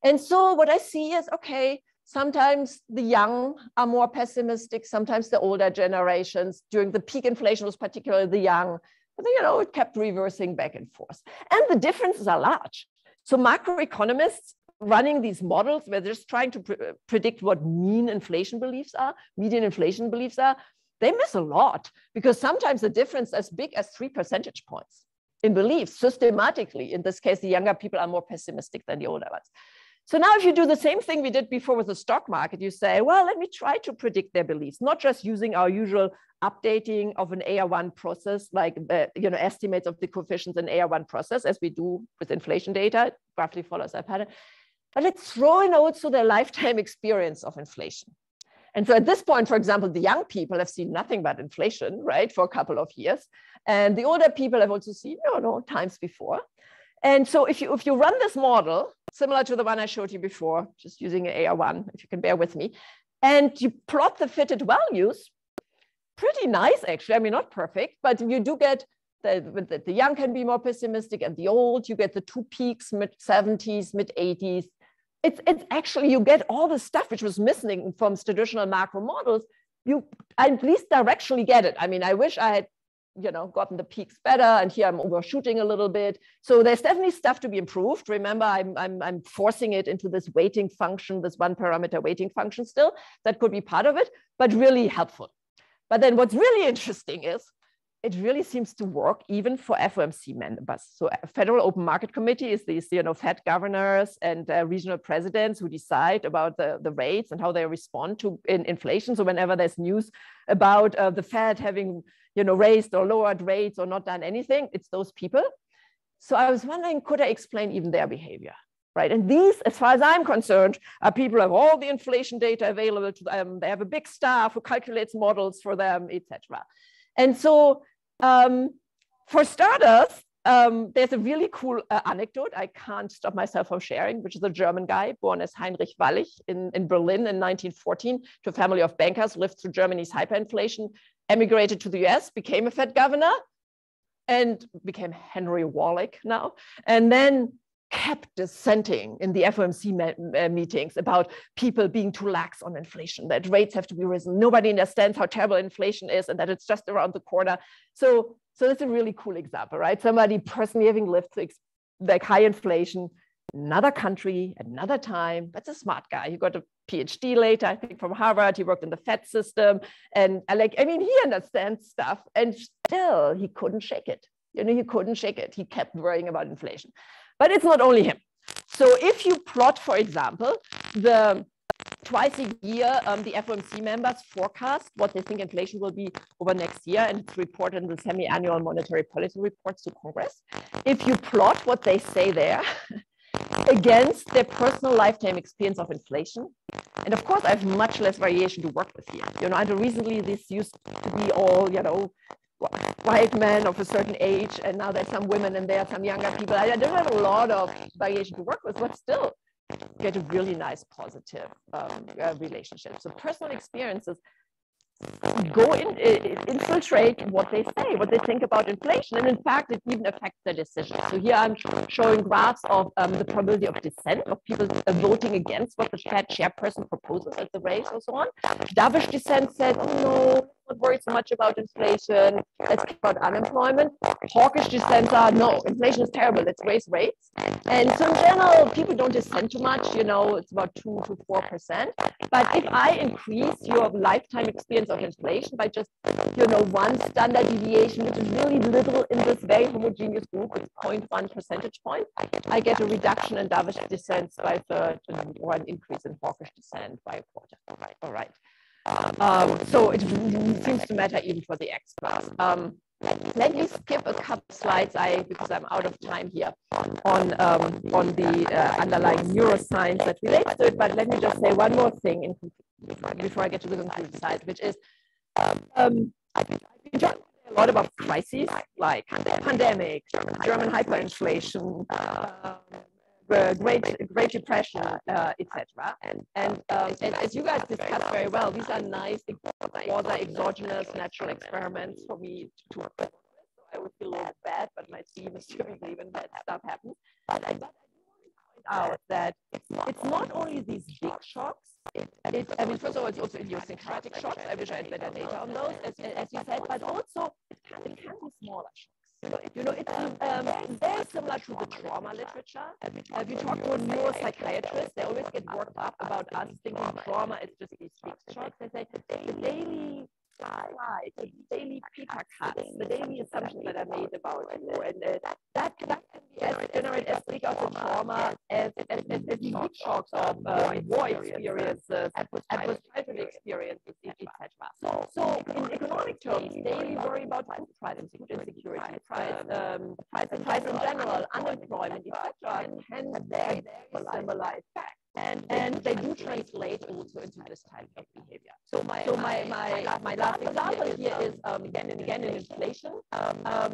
And so what I see is, okay, sometimes the young are more pessimistic, sometimes the older generations. During the peak inflation was particularly the young, but then you know, it kept reversing back and forth. And the differences are large. So macroeconomists running these models where they're just trying to pre predict what mean inflation beliefs are, median inflation beliefs are, they miss a lot because sometimes the difference as big as three percentage points in beliefs systematically. In this case, the younger people are more pessimistic than the older ones. So now if you do the same thing we did before with the stock market, you say, well, let me try to predict their beliefs, not just using our usual updating of an AR1 process, like uh, you know estimates of the coefficients in AR1 process, as we do with inflation data, roughly follows that pattern. But let's throw in also their lifetime experience of inflation. And so at this point, for example, the young people have seen nothing but inflation, right, for a couple of years. And the older people have also seen, you know, times before. And so if you, if you run this model, similar to the one I showed you before, just using an AR1, if you can bear with me, and you plot the fitted values, pretty nice, actually. I mean, not perfect, but you do get the, the young can be more pessimistic and the old, you get the two peaks, mid 70s, mid 80s, it's, it's actually, you get all the stuff which was missing from traditional macro models. You at least directionally get it. I mean, I wish I had, you know, gotten the peaks better and here I'm overshooting a little bit. So there's definitely stuff to be improved. Remember, I'm, I'm, I'm forcing it into this weighting function, this one parameter weighting function still. That could be part of it, but really helpful. But then what's really interesting is it really seems to work even for FOMC members. So Federal Open Market Committee is these, you know, Fed governors and uh, regional presidents who decide about the, the rates and how they respond to in inflation. So whenever there's news about uh, the Fed having, you know, raised or lowered rates or not done anything, it's those people. So I was wondering, could I explain even their behavior? Right. And these, as far as I'm concerned, are people who have all the inflation data available to them. They have a big staff who calculates models for them, etc. And so um, for starters, um, there's a really cool uh, anecdote I can't stop myself from sharing, which is a German guy born as Heinrich Wallich in, in Berlin in 1914 to a family of bankers, lived through Germany's hyperinflation, emigrated to the US, became a Fed governor, and became Henry Wallich now. And then kept dissenting in the FOMC uh, meetings about people being too lax on inflation, that rates have to be risen. Nobody understands how terrible inflation is and that it's just around the corner. So, so that's a really cool example, right? Somebody personally having lived like high inflation, another country, another time. That's a smart guy. He got a PhD later, I think from Harvard. He worked in the Fed system. And I like, I mean, he understands stuff and still he couldn't shake it. You know, he couldn't shake it. He kept worrying about inflation. But it's not only him. So if you plot, for example, the twice a year, um, the FOMC members forecast what they think inflation will be over next year, and it's reported in the semi-annual monetary policy reports to Congress. If you plot what they say there against their personal lifetime experience of inflation, and of course, I have much less variation to work with here. You know, until recently, this used to be all, you know, white men of a certain age, and now there's some women and there are some younger people. I don't have a lot of variation to work with, but still get a really nice positive um, uh, relationship. So personal experiences go in, infiltrate what they say, what they think about inflation. And in fact, it even affects their decisions. So here I'm showing graphs of um, the probability of dissent of people uh, voting against what the Fed chairperson proposes at the raise and so on. Dovish dissent said, no, not worry so much about inflation. Let's talk about unemployment. Hawkish dissent are, no, inflation is terrible. Let's raise rates. And so in general, people don't dissent too much. You know, it's about two to four percent. But if I increase your lifetime experience of inflation by just, you know, one standard deviation, which is really little in this very homogeneous group, it's 0.1 percentage point, I get a reduction in Dovish dissent by a third or an increase in hawkish dissent by a quarter. All right. All right. Um, so it seems to matter even for the class. Um, let me skip a couple slides I because I'm out of time here on um, on the uh, underlying neuroscience that relates to it. But let me just say one more thing in, before I get to the conclusion side, which is um, I've been talking a lot about crises like pandemic, German hyperinflation, um, the Great Great Depression, uh, etc. And and, um, and as you guys discussed very well, these are nice quasi exogenous natural experiments for me to. to so I would feel a little bad, but my team is typically when that stuff happens. But I, but out that it's not, it's not only these big shocks. It, it, I mean, first of all, it's also idiosyncratic shocks. I wish I had better data on those, as, as you said, but also it can, it can be smaller shocks. You know, you know it's um, um, very similar to the trauma literature. If you talk to a neuropsychiatrist, they always get worked up about us thinking trauma is just these big shocks. They say the daily slide, the daily pita cuts, the daily assumptions that are made about you, and uh, that, that can be as generate as big of a trauma as as, as, as big shocks of um, war experiences, adverse childhood experiences, etc. So, so in economic terms, daily worry about price insecurity, price, um, price, price in general, unemployment, etc., can very similar effects and, and they do translate also into this type of behavior. So my so my my, my last example here is um, again and again in inflation. Um, um,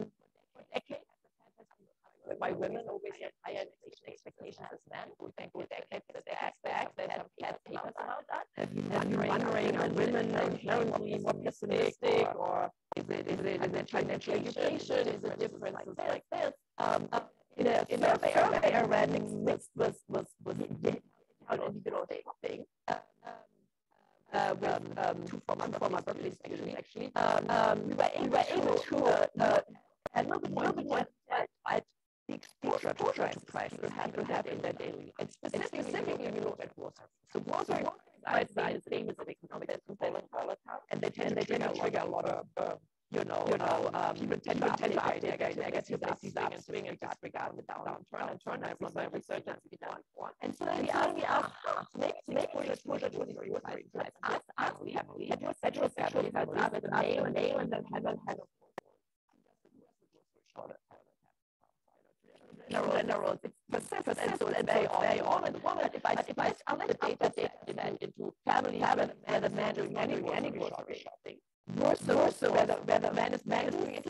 why women always have higher inflation expectations as men. We think for decades that they expect they have had papers about that. And you're wondering, are women inherently more pessimistic or is it is it, is it financial education? Is it differences like this? Um, in a in a survey I read was was was was out individual thing. Uh, uh, with um, two former, former Berkeley students, actually. Um, um, we, were able, we were able to uh, uh, a little bit more but, but the exposure to crisis crisis happened in their daily life. And specifically, we look at water. So water is the famous of economic volatile, and they tend, they to trigger a lot of uh, you know, you know, um, tend to tend to negative, negative upswing and swing and disregard the downturn and turn out my research to be done. And so then we asked, we asked, maybe maybe we should push it to the reward type. Ask, ask, heavily, heterosexual has asked the male and male and then a had a general, it's percent, and so they all, they all in woman. If I, if I, I'll let the data, data into family, having a man doing any, any grocery shopping more so, more so whether, whether man is man is doing it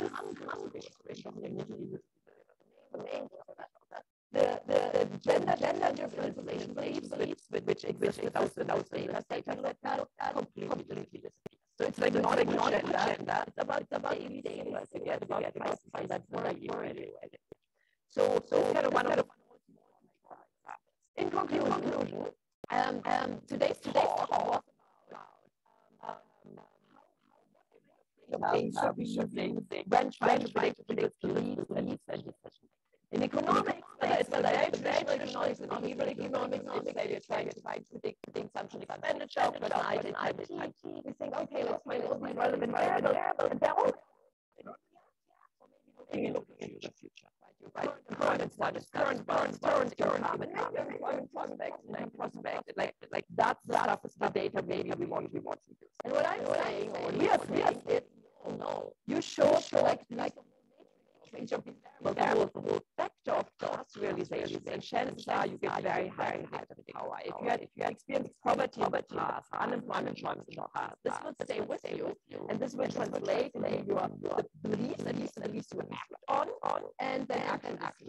the, the gender, gender difference beliefs, beliefs which exist without, without data, data like that, completely, completely So it's like not a gender, gender. It's about, it's about daily, it's about price, price, that's what I really So, so kind of one of the in conclusion, um, um, today's, today's talk leads leads and in economics, it's whether it's traditional economics, and behavioral economics, if they trying to find predict consumption expenditure, but in IT, we think, okay, let's find all these relevant variables, and they're all looking into future. Right? You write employment status, current current and maybe employment prospect, and prospect, like like that's the stuff is the data maybe we want we want to use. And what I'm saying, what we are no, you should like like the whole vector of task realization, you get very high predictive power. If you had if you experienced poverty in the past, unemployment in the past, this will stay with you, and this will translate into your beliefs, at least at least you act on, on, and then act and act.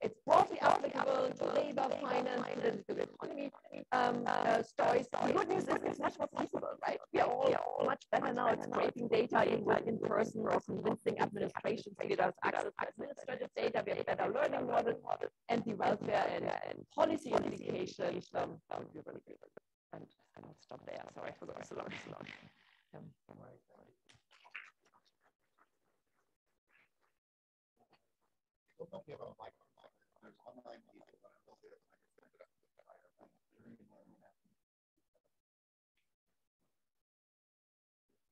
It's broadly applicable to labor, finance, political economy um, uh, stories. The good news is it's much more feasible, right? We are all, much better now at scraping data in, in person or convincing administrations to get us access administrative data. We have better learning models and the welfare and, and policy implications um. And, and I'll stop there. Sorry for going so long. So long. Um,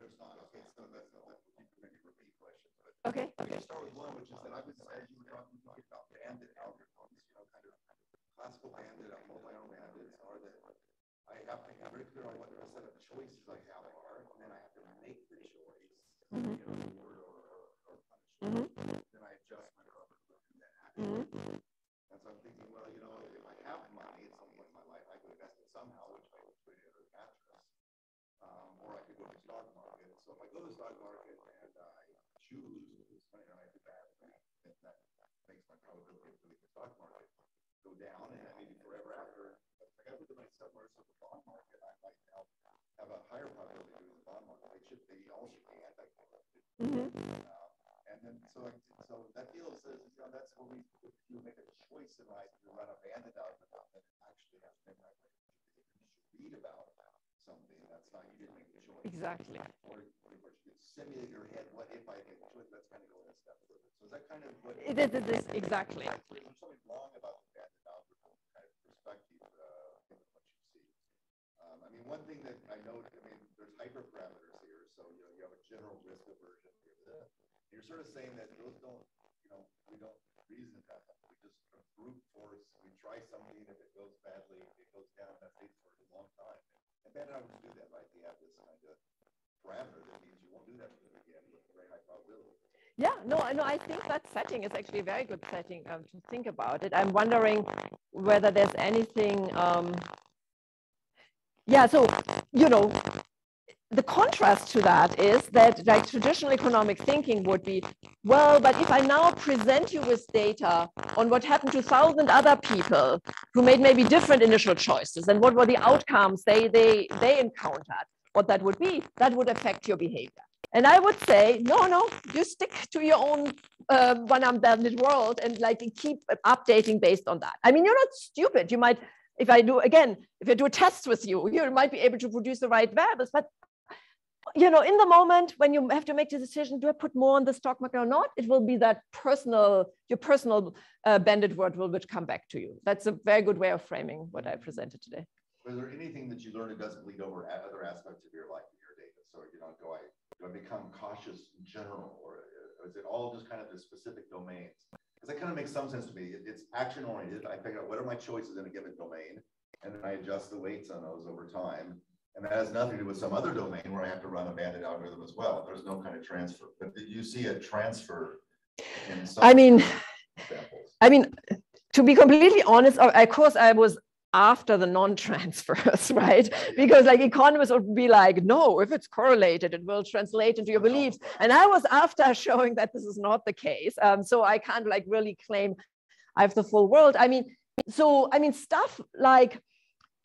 There's not, okay, so that's, that's, maybe repeat questions, but.
Okay.
I can start with one, which is that I was, as you were talking about bandit algorithms, you know, kind of classical bandit, multi-arm bandits are that I have to be very clear on what the set of choices I have are, and then I have to make the choice, you mm-hmm. know, reward or, or, or punishment. Mm-hmm. Then I adjust my cover to that action. Mm-hmm. And so I'm thinking, well, you know, if I have money at some point in my life, I could invest it somehow, which I would put it in a mattress. Um, or I could go to the stock market. So if I go to the stock market and I choose, you know, I do that, makes my probability of doing the stock market go down, and maybe forever after. But if I got to do my submersible the bond market, I might now have a higher probability of doing the bond market. They should be all should be.
Mhm.
Uh, and then so like, so that deal says, you know, that's when we if you make a choice in life, you run a bandit algorithm that actually has memory. You should read about something that's not you didn't make the choice.
Exactly.
Or, or you could simulate your head, what if I make a choice? That's kind of go a step further. So is that kind of what?
It is, it is, exactly.
Is there something wrong about the bandit algorithm kind of perspective, uh, what you see? Um, I mean, one thing that I know, I mean, there's hyperparameters here, so you know, you have a general risk aversion here. You're sort of saying that those don't, you know, we don't reason that. We just brute force, we try something, if it goes badly, it goes down, that stays for a long time. And bandit algorithms do that, right? They have this kind of parameter that means you won't do that again very high probability.
Yeah, no, no, I think that setting is actually a very good setting um, to think about it. I'm wondering whether there's anything, um, yeah, so, you know, the contrast to that is that like traditional economic thinking would be, well, but if I now present you with data on what happened to thousand other people who made maybe different initial choices and what were the outcomes they, they, they encountered, what that would be, that would affect your behavior. And I would say, no, no, you stick to your own uh, one unbounded world and like keep updating based on that. I mean, you're not stupid. You might, if I do, again, if I do a test with you, you might be able to produce the right variables, but you know, in the moment when you have to make the decision, do I put more on the stock market or not? It will be that personal, your personal uh, bandit word will which come back to you. That's a very good way of framing what I presented today.
Was there anything that you learned that doesn't bleed over at other aspects of your life in your data? So, you know, do I do I become cautious in general, or is it all just kind of the specific domains? Because that kind of makes some sense to me. It's action oriented. I figure out what are my choices in a given domain, and then I adjust the weights on those over time. And that has nothing to do with some other domain where I have to run a bandit algorithm as well. There's no kind of transfer. But you see a transfer in some
I mean,
examples?
I mean, to be completely honest, of of course, I was after the non-transfers, right? Because like economists would be like, no, if it's correlated, it will translate into your beliefs. And I was after showing that this is not the case. Um, so I can't like really claim I have the full world. I mean, so I mean, stuff like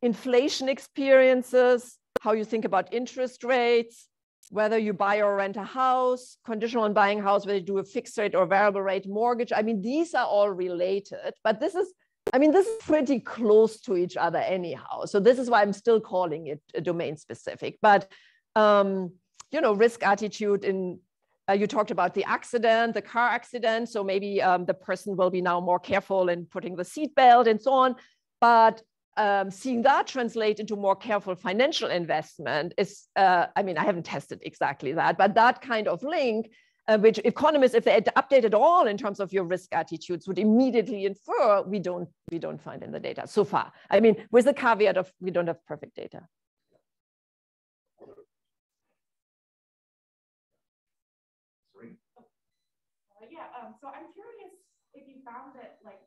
inflation experiences, how you think about interest rates, whether you buy or rent a house, conditional on buying house, whether you do a fixed rate or variable rate mortgage. I mean, these are all related, but this is, I mean, this is pretty close to each other anyhow. So this is why I'm still calling it a domain specific. But, um, you know, risk attitude in, uh, you talked about the accident, the car accident. So maybe um, the person will be now more careful in putting the seatbelt and so on. But um, seeing that translate into more careful financial investment is, uh, I mean, I haven't tested exactly that, but that kind of link uh, which economists, if they update at all in terms of your risk attitudes, would immediately infer we don't we don't find in the data so far. I mean, with the caveat of we don't have perfect data.
Uh, yeah, um, so I'm curious if you found that like,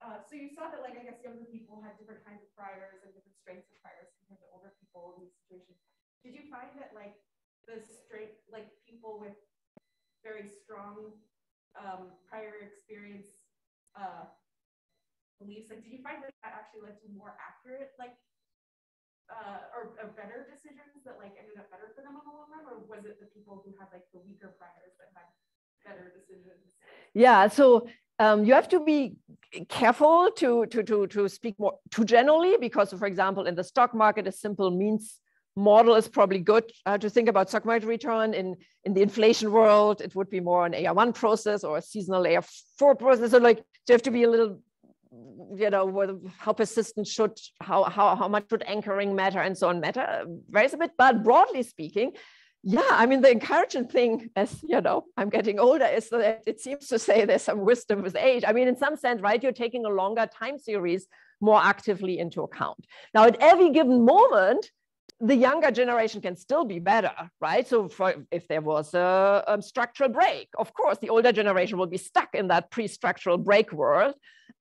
uh, so you saw that like I guess younger people had different kinds of priors and different strengths of priors compared to older people in these situations. Did you find that like the straight like people with very strong um, prior experience uh, beliefs, like did you find that that actually led to more accurate like uh, or, or, better decisions that like ended up better for them in the long run, or was it the people who had like the weaker priors that had better decisions?
Yeah, so um, you have to be careful to, to, to, to speak more too generally because, for example, in the stock market, a simple means model is probably good uh, to think about stock market return. In, in the inflation world, it would be more an AR1 process or a seasonal AR4 process. So like you have to be a little, you know, how persistent should, how, how, how much should anchoring matter and so on matter, varies a bit. But broadly speaking, yeah, I mean, the encouraging thing, as you know, I'm getting older, is that it seems to say there's some wisdom with age. I mean, in some sense, right, you're taking a longer time series more actively into account. Now, at every given moment, the younger generation can still be better, right? So for, if there was a, a, structural break, of course, the older generation will be stuck in that pre-structural break world.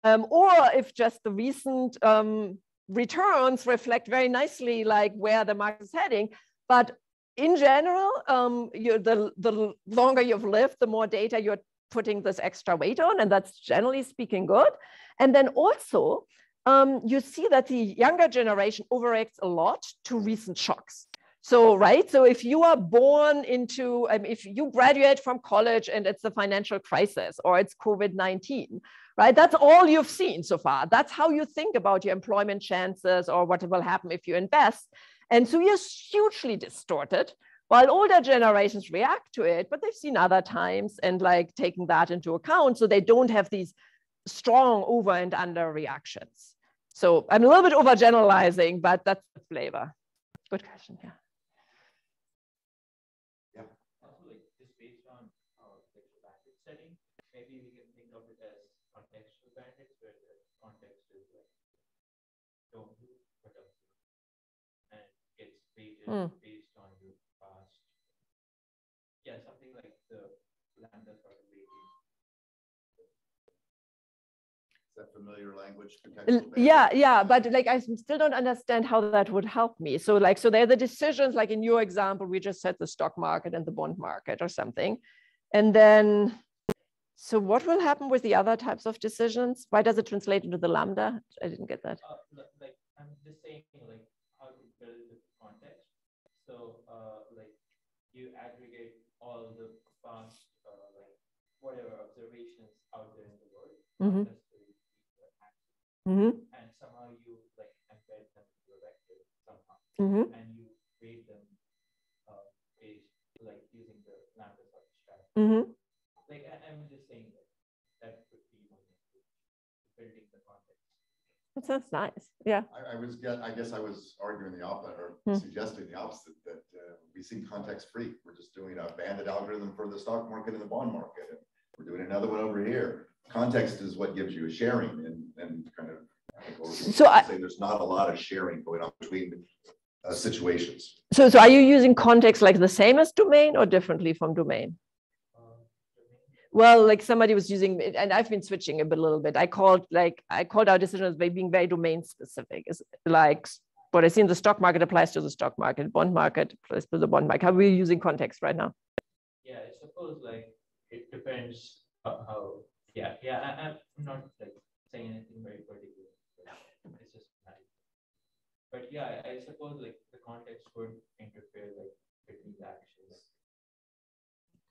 Um, or if just the recent um, returns reflect very nicely like where the market is heading, but in general, um, the, the longer you've lived, the more data you're putting this extra weight on, and that's generally speaking good. And then also, um, you see that the younger generation overreacts a lot to recent shocks. So, right, so if you are born into, um, if you graduate from college and it's a financial crisis or it's COVID 19, right, that's all you've seen so far. That's how you think about your employment chances or what will happen if you invest. And so you're hugely distorted while older generations react to it, but they've seen other times and like taking that into account. So they don't have these strong over and under reactions. So I'm a little bit overgeneralizing, but that's the flavor. Good question. Yeah.
Also, like just based on our like bandit setting, maybe we can think of it as contextual bandits, where the context is like don't do what else and gets mm. based on your past. Yeah, something like the lambda sort of.
Is that familiar language?
Yeah, yeah, but like I still don't understand how that would help me. So like, so there are the decisions, like in your example, we just said the stock market and the bond market or something. And then, so what will happen with the other types of decisions? Why does it translate into the lambda? I didn't get that.
Uh, like I'm just saying, like so uh, like you aggregate all the past uh, like whatever observations out there in the world, mm-hmm. mm-hmm. and somehow you like embed them into a vector somehow, mm-hmm. and you weight them uh, based like using the lambda sort of strategy. Mm-hmm. Like I, am just saying that that could be one building the context.
That sounds nice. Yeah.
I, I was, I guess I was arguing the opposite or hmm. suggesting the opposite that uh, we see context free. We're just doing a bandit algorithm for the stock market and the bond market. And we're doing another one over here. Context is what gives you a sharing and, and kind of so I say there's not a lot of sharing going on between uh, situations.
So, so are you using context like the same as domain or differently from domain? Well like somebody was using and i've been switching a bit a little bit. I called like i called our decisions by being very domain specific. Is like what i see in the stock market applies to the stock market bond market applies to the bond market. How are we using context right now.
Yeah i suppose like it depends how yeah yeah I, am not like saying anything very particular. It's just but yeah I, I suppose like the context would interfere like between the actions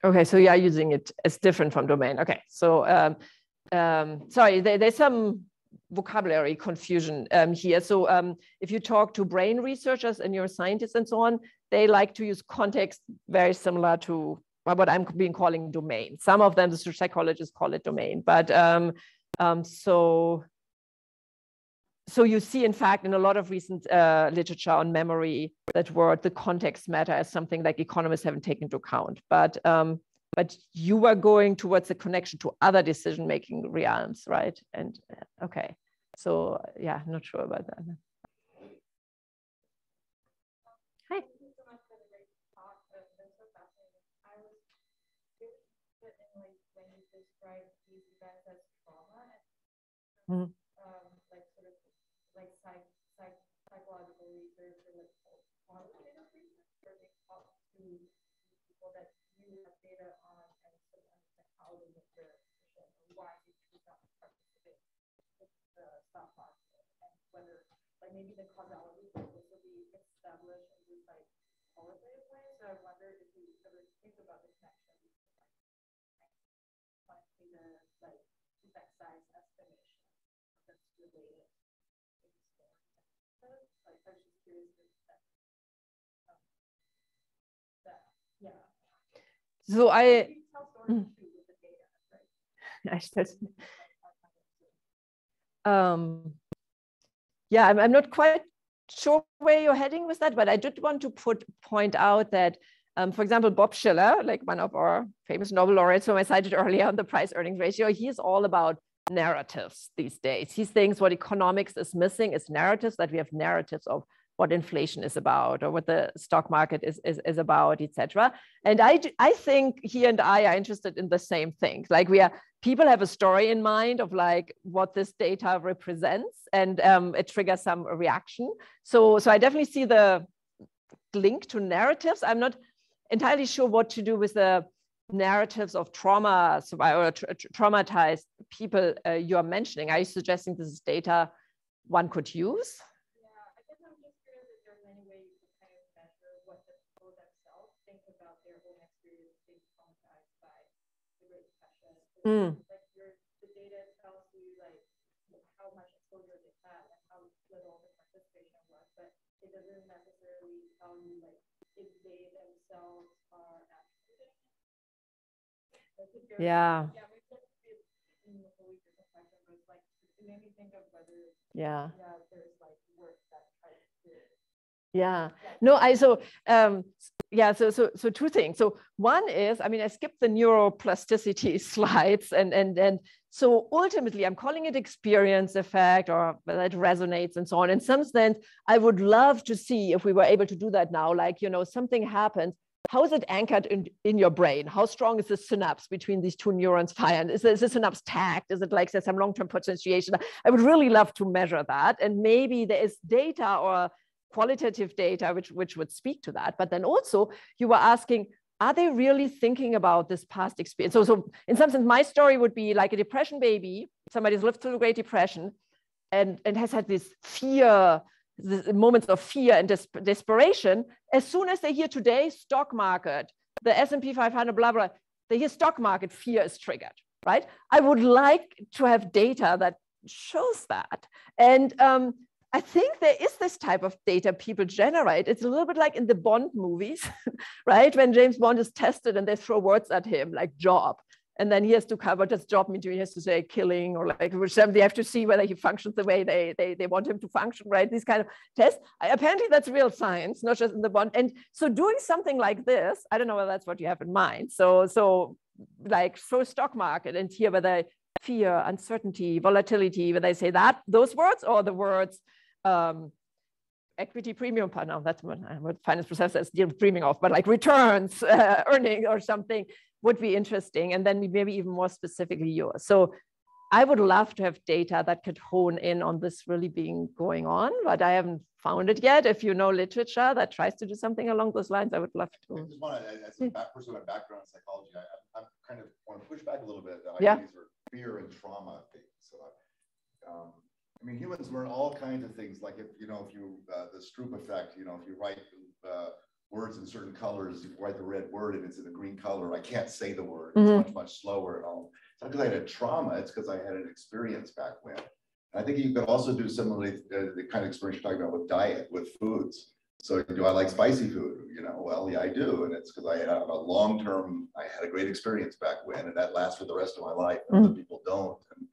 Okay, so you are using it as different from domain. Okay, so um, um, sorry, there, there's some vocabulary confusion um, here. So um, if you talk to brain researchers and neuroscientists and so on, they like to use context very similar to what I'm being calling domain. Some of them, the psychologists call it domain, but um, um, so so you see, in fact, in a lot of recent uh, literature on memory, that word, the context matter as something like economists haven't taken into account. But um, but you were going towards the connection to other decision-making realms, right? And uh, okay, so yeah, not sure about that.
Hi.
Mm.
Um, like sort of like psych, psych, psychological research or like qualitative research, or they talk to people that you have data on and sort of understand how they make their decision or why they choose not to participate with the stock market and maybe the causality will also be established in this like qualitative way. So I wonder if you ever think about the connection like the like effect size estimation that's related. Like I was just curious if that, um, that yeah.
So I,
You tell stories
Mm.
too with the data, right?
I still, um, yeah, I'm, I'm not quite sure where you're heading with that, but I did want to put point out that, um, for example, Bob Shiller, like one of our famous Nobel laureates whom I cited earlier on the price earnings ratio, he is all about narratives these days. He thinks what economics is missing is narratives, that we have narratives of what inflation is about or what the stock market is, is, is about, etc. And I, I think he and I are interested in the same thing. Like we are, people have a story in mind of like what this data represents and um, it triggers some reaction. So, so I definitely see the link to narratives. I'm not entirely sure what to do with the narratives of trauma or tra- tra- traumatized people uh, you are mentioning. Are you suggesting this is data one could use? Mm.
you're-
Yeah.
Yeah, maybe
Yeah. No, I so um yeah, so so so two things. So one is, I mean, I skipped the neuroplasticity slides and and and so ultimately I'm calling it experience effect or it resonates and so on. In some sense, I would love to see if we were able to do that now, like you know, something happens. How is it anchored in, in your brain? How strong is the synapse between these two neurons firing? Is, is the synapse tagged? Is it like there's some long-term potentiation? I would really love to measure that. And maybe there is data or qualitative data which, which would speak to that. But then also you were asking, are they really thinking about this past experience? So, so in some sense, my story would be like a depression baby, somebody's lived through the Great Depression and, and has had this fear, this moments of fear and des- desperation. As soon as they hear today, stock market, the S&P 500, blah, blah, they hear stock market, fear is triggered, right? I would like to have data that shows that. And um, I think there is this type of data people generate. It's a little bit like in the Bond movies, right? When James Bond is tested and they throw words at him like job. And then he has to cover does job mean? He has to say killing or like whichever they have to see whether he functions the way they, they, they want him to function, right? These kind of tests. Apparently that's real science, not just in the Bond. And so doing something like this, I don't know whether that's what you have in mind. So, so like throw stock market and hear whether fear, uncertainty, volatility, whether they say that, those words or the words um, equity premium. Now that's what, what finance professors are dreaming of, but like returns, uh, earning or something would be interesting. And then maybe even more specifically yours. So I would love to have data that could hone in on this really being going on, but I haven't found it yet. If you know literature that tries to do something along those lines, I would love
I
to.
just want to, as a back, person with my background in psychology, I, I'm kind of want to push back a little bit. I
Yeah.
These are fear and trauma things. So, um, I mean, humans learn all kinds of things. Like if you know, if you uh, the Stroop effect, you know, if you write uh, words in certain colors, you write the red word and it's in a green color, I can't say the word. It's
Mhm.
much much slower at all. It's not because I had a trauma. It's because I had an experience back when. I think you could also do similarly uh, the kind of experience you're talking about with diet, with foods. So do I like spicy food? You know, well, yeah, I do. And it's because I had a long-term, I had a great experience back when, and that lasts for the rest of my life. And Other people don't. And,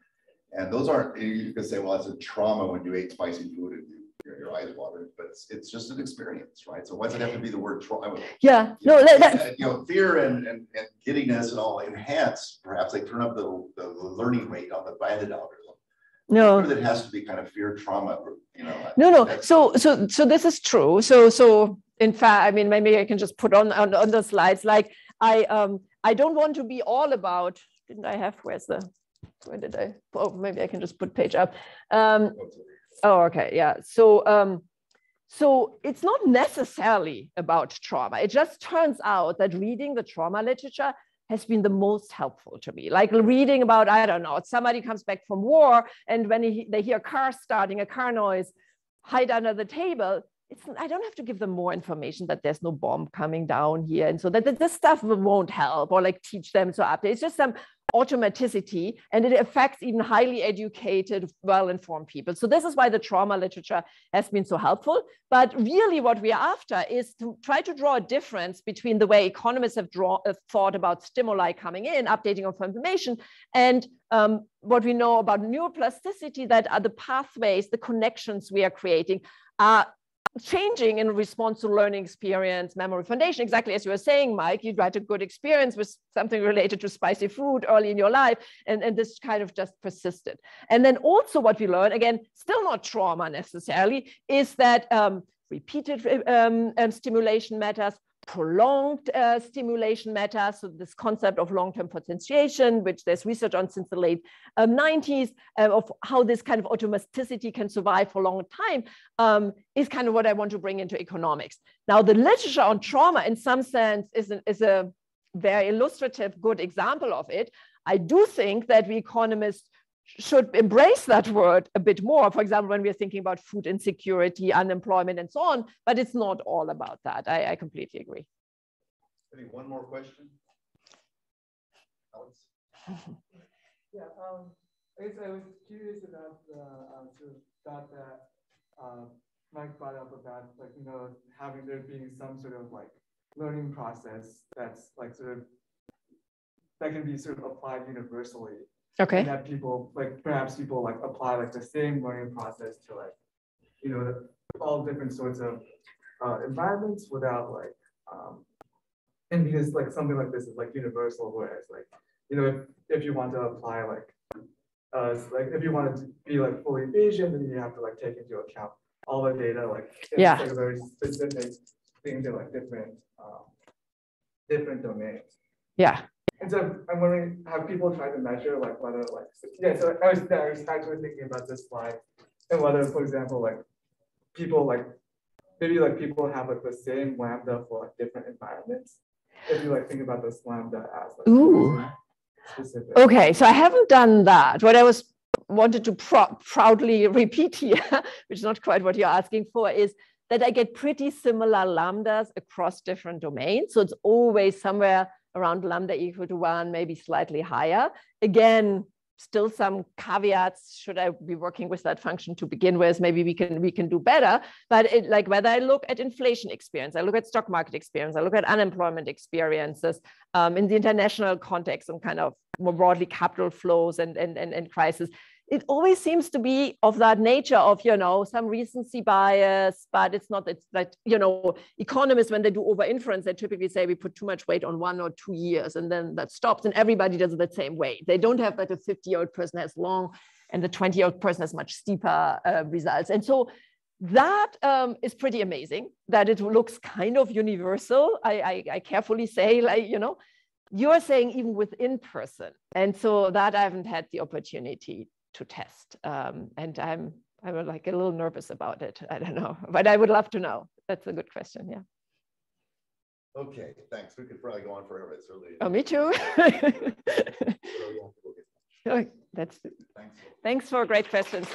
and those aren't, you could say, well, that's a trauma when you ate spicy food and you your, your eyes watered, but it's, it's just an experience, right? So why does it have to be the word trauma?
Yeah, no, that, that,
You know, fear and, and, and giddiness and all enhance, perhaps they turn up the, the, learning rate on the bandit algorithm.
no.
Or that has to be kind of fear trauma, you know.
No, no. So, so, so this is true. So, so in fact, I mean, maybe I can just put on, on, on the slides, like I, um, I don't want to be all about, didn't I have, where's the, where did I, oh, maybe I can just put page up. Um, Oh, okay, yeah. So, um, so it's not necessarily about trauma. It just turns out that reading the trauma literature has been the most helpful to me. Like reading about, I don't know, somebody comes back from war and when he, they hear a car starting, a car noise, hide under the table. It's, I don't have to give them more information that there's no bomb coming down here. And so that, that this stuff won't help or like teach them to update. It's just some automaticity and it affects even highly educated, well-informed people. So this is why the trauma literature has been so helpful. But really what we're after is to try to draw a difference between the way economists have uh, thought about stimuli coming in, updating of information, and um, what we know about neuroplasticity, that are the pathways, the connections we are creating are changing in response to learning experience, memory foundation, exactly as you were saying, Mike, you had a good experience with something related to spicy food early in your life, and, and this kind of just persisted. And then also what we learn, again, still not trauma necessarily, is that um, repeated um, um, stimulation matters, prolonged uh, stimulation matters. So this concept of long-term potentiation, which there's research on since the late um, 90s, uh, of how this kind of automaticity can survive for a long time, um, is kind of what I want to bring into economics. Now, the literature on trauma, in some sense, is, an, is a very illustrative, good example of it. I do think that we economists should embrace that word a bit more. For example, when we're thinking about food insecurity, unemployment, and so on, but it's not all about that. I, I completely agree.
Maybe one more question? Alex?
Yeah, um, I guess I was curious about the uh, sort of thought that uh, Mike brought up about like, you know, having there being some sort of like learning process that's like sort of that can be sort of applied universally.
Okay.
And that people like perhaps people like apply like the same learning process to like, you know, all different sorts of uh, environments without like, um, and because like something like this is like universal, whereas like, you know, if, if you want to apply like, uh, like if you want to be like fully Bayesian, then you have to like take into account all the data, like it's
Yeah.
like a very specific things in like different, um, different domains.
Yeah.
And so I'm wondering, have people tried to measure like whether like, yeah, so I was, I was actually thinking about this slide and whether, for example, like people like, maybe like people have like the same lambda for like different environments. If you like think about this lambda as like
Ooh.
specific.
Okay, so I haven't done that. What I was wanted to prou- proudly repeat here, which is not quite what you're asking for, is that I get pretty similar lambdas across different domains. So it's always somewhere around lambda equal to one, maybe slightly higher. Again, still some caveats. Should I be working with that function to begin with? Maybe we can we can do better. But it, like whether I look at inflation experience, I look at stock market experience, I look at unemployment experiences um, in the international context and kind of more broadly capital flows and and and, and crisis it always seems to be of that nature of you know some recency bias but it's not like you know economists when they do over inference they typically say we put too much weight on one or two years and then that stops and everybody does it the same way. They don't have that a 50 year old person has long and the 20 year old person has much steeper uh, results. And so that um, is pretty amazing that it looks kind of universal. I, I, I carefully say like you know you're saying even within person. And so that i haven't had the opportunity to test. Um, and I'm I'm like a little nervous about it. I don't know, but I would love to know. That's a good question. Yeah.
Okay, thanks. We could probably go on forever. It's really.
Oh, me too. oh, that's
Thanks.
thanks for great questions.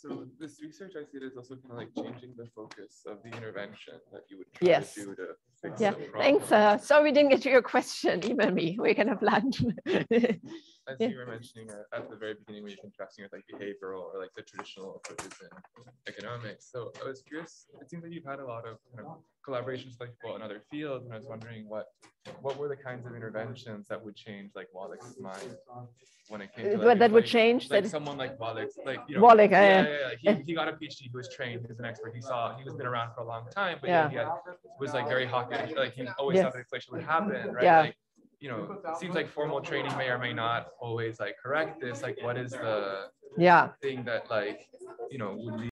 So this research I see it is also kind of like changing the focus of the intervention that you would try
Yes.
to do to fix
Yeah,
the problem.
thanks. Uh, sorry we didn't get to your question. Email me. We can have lunch.
I as
Yeah.
you were mentioning at, at the very beginning when you're contrasting with like behavioral or like the traditional approaches in economics. So I was curious, it seems like you've had a lot of kind of collaborations with like people in other fields, and I was wondering what what were the kinds of interventions that would change like Wallich's mind when it came to like,
that would change,
like
that-
someone like Wallich, like you know, Wallich,
yeah,
yeah, yeah, He, he got a PhD. He was trained. He was an expert. He saw. He was been around for a long time, but yeah,
Yeah.
he had, was like very hawkish. Like he always
Yes.
thought that inflation would happen, right?
Yeah.
Like, you know, it seems like formal training may or may not always like correct this. Like, what is the
Yeah.
thing that like, you know, would lead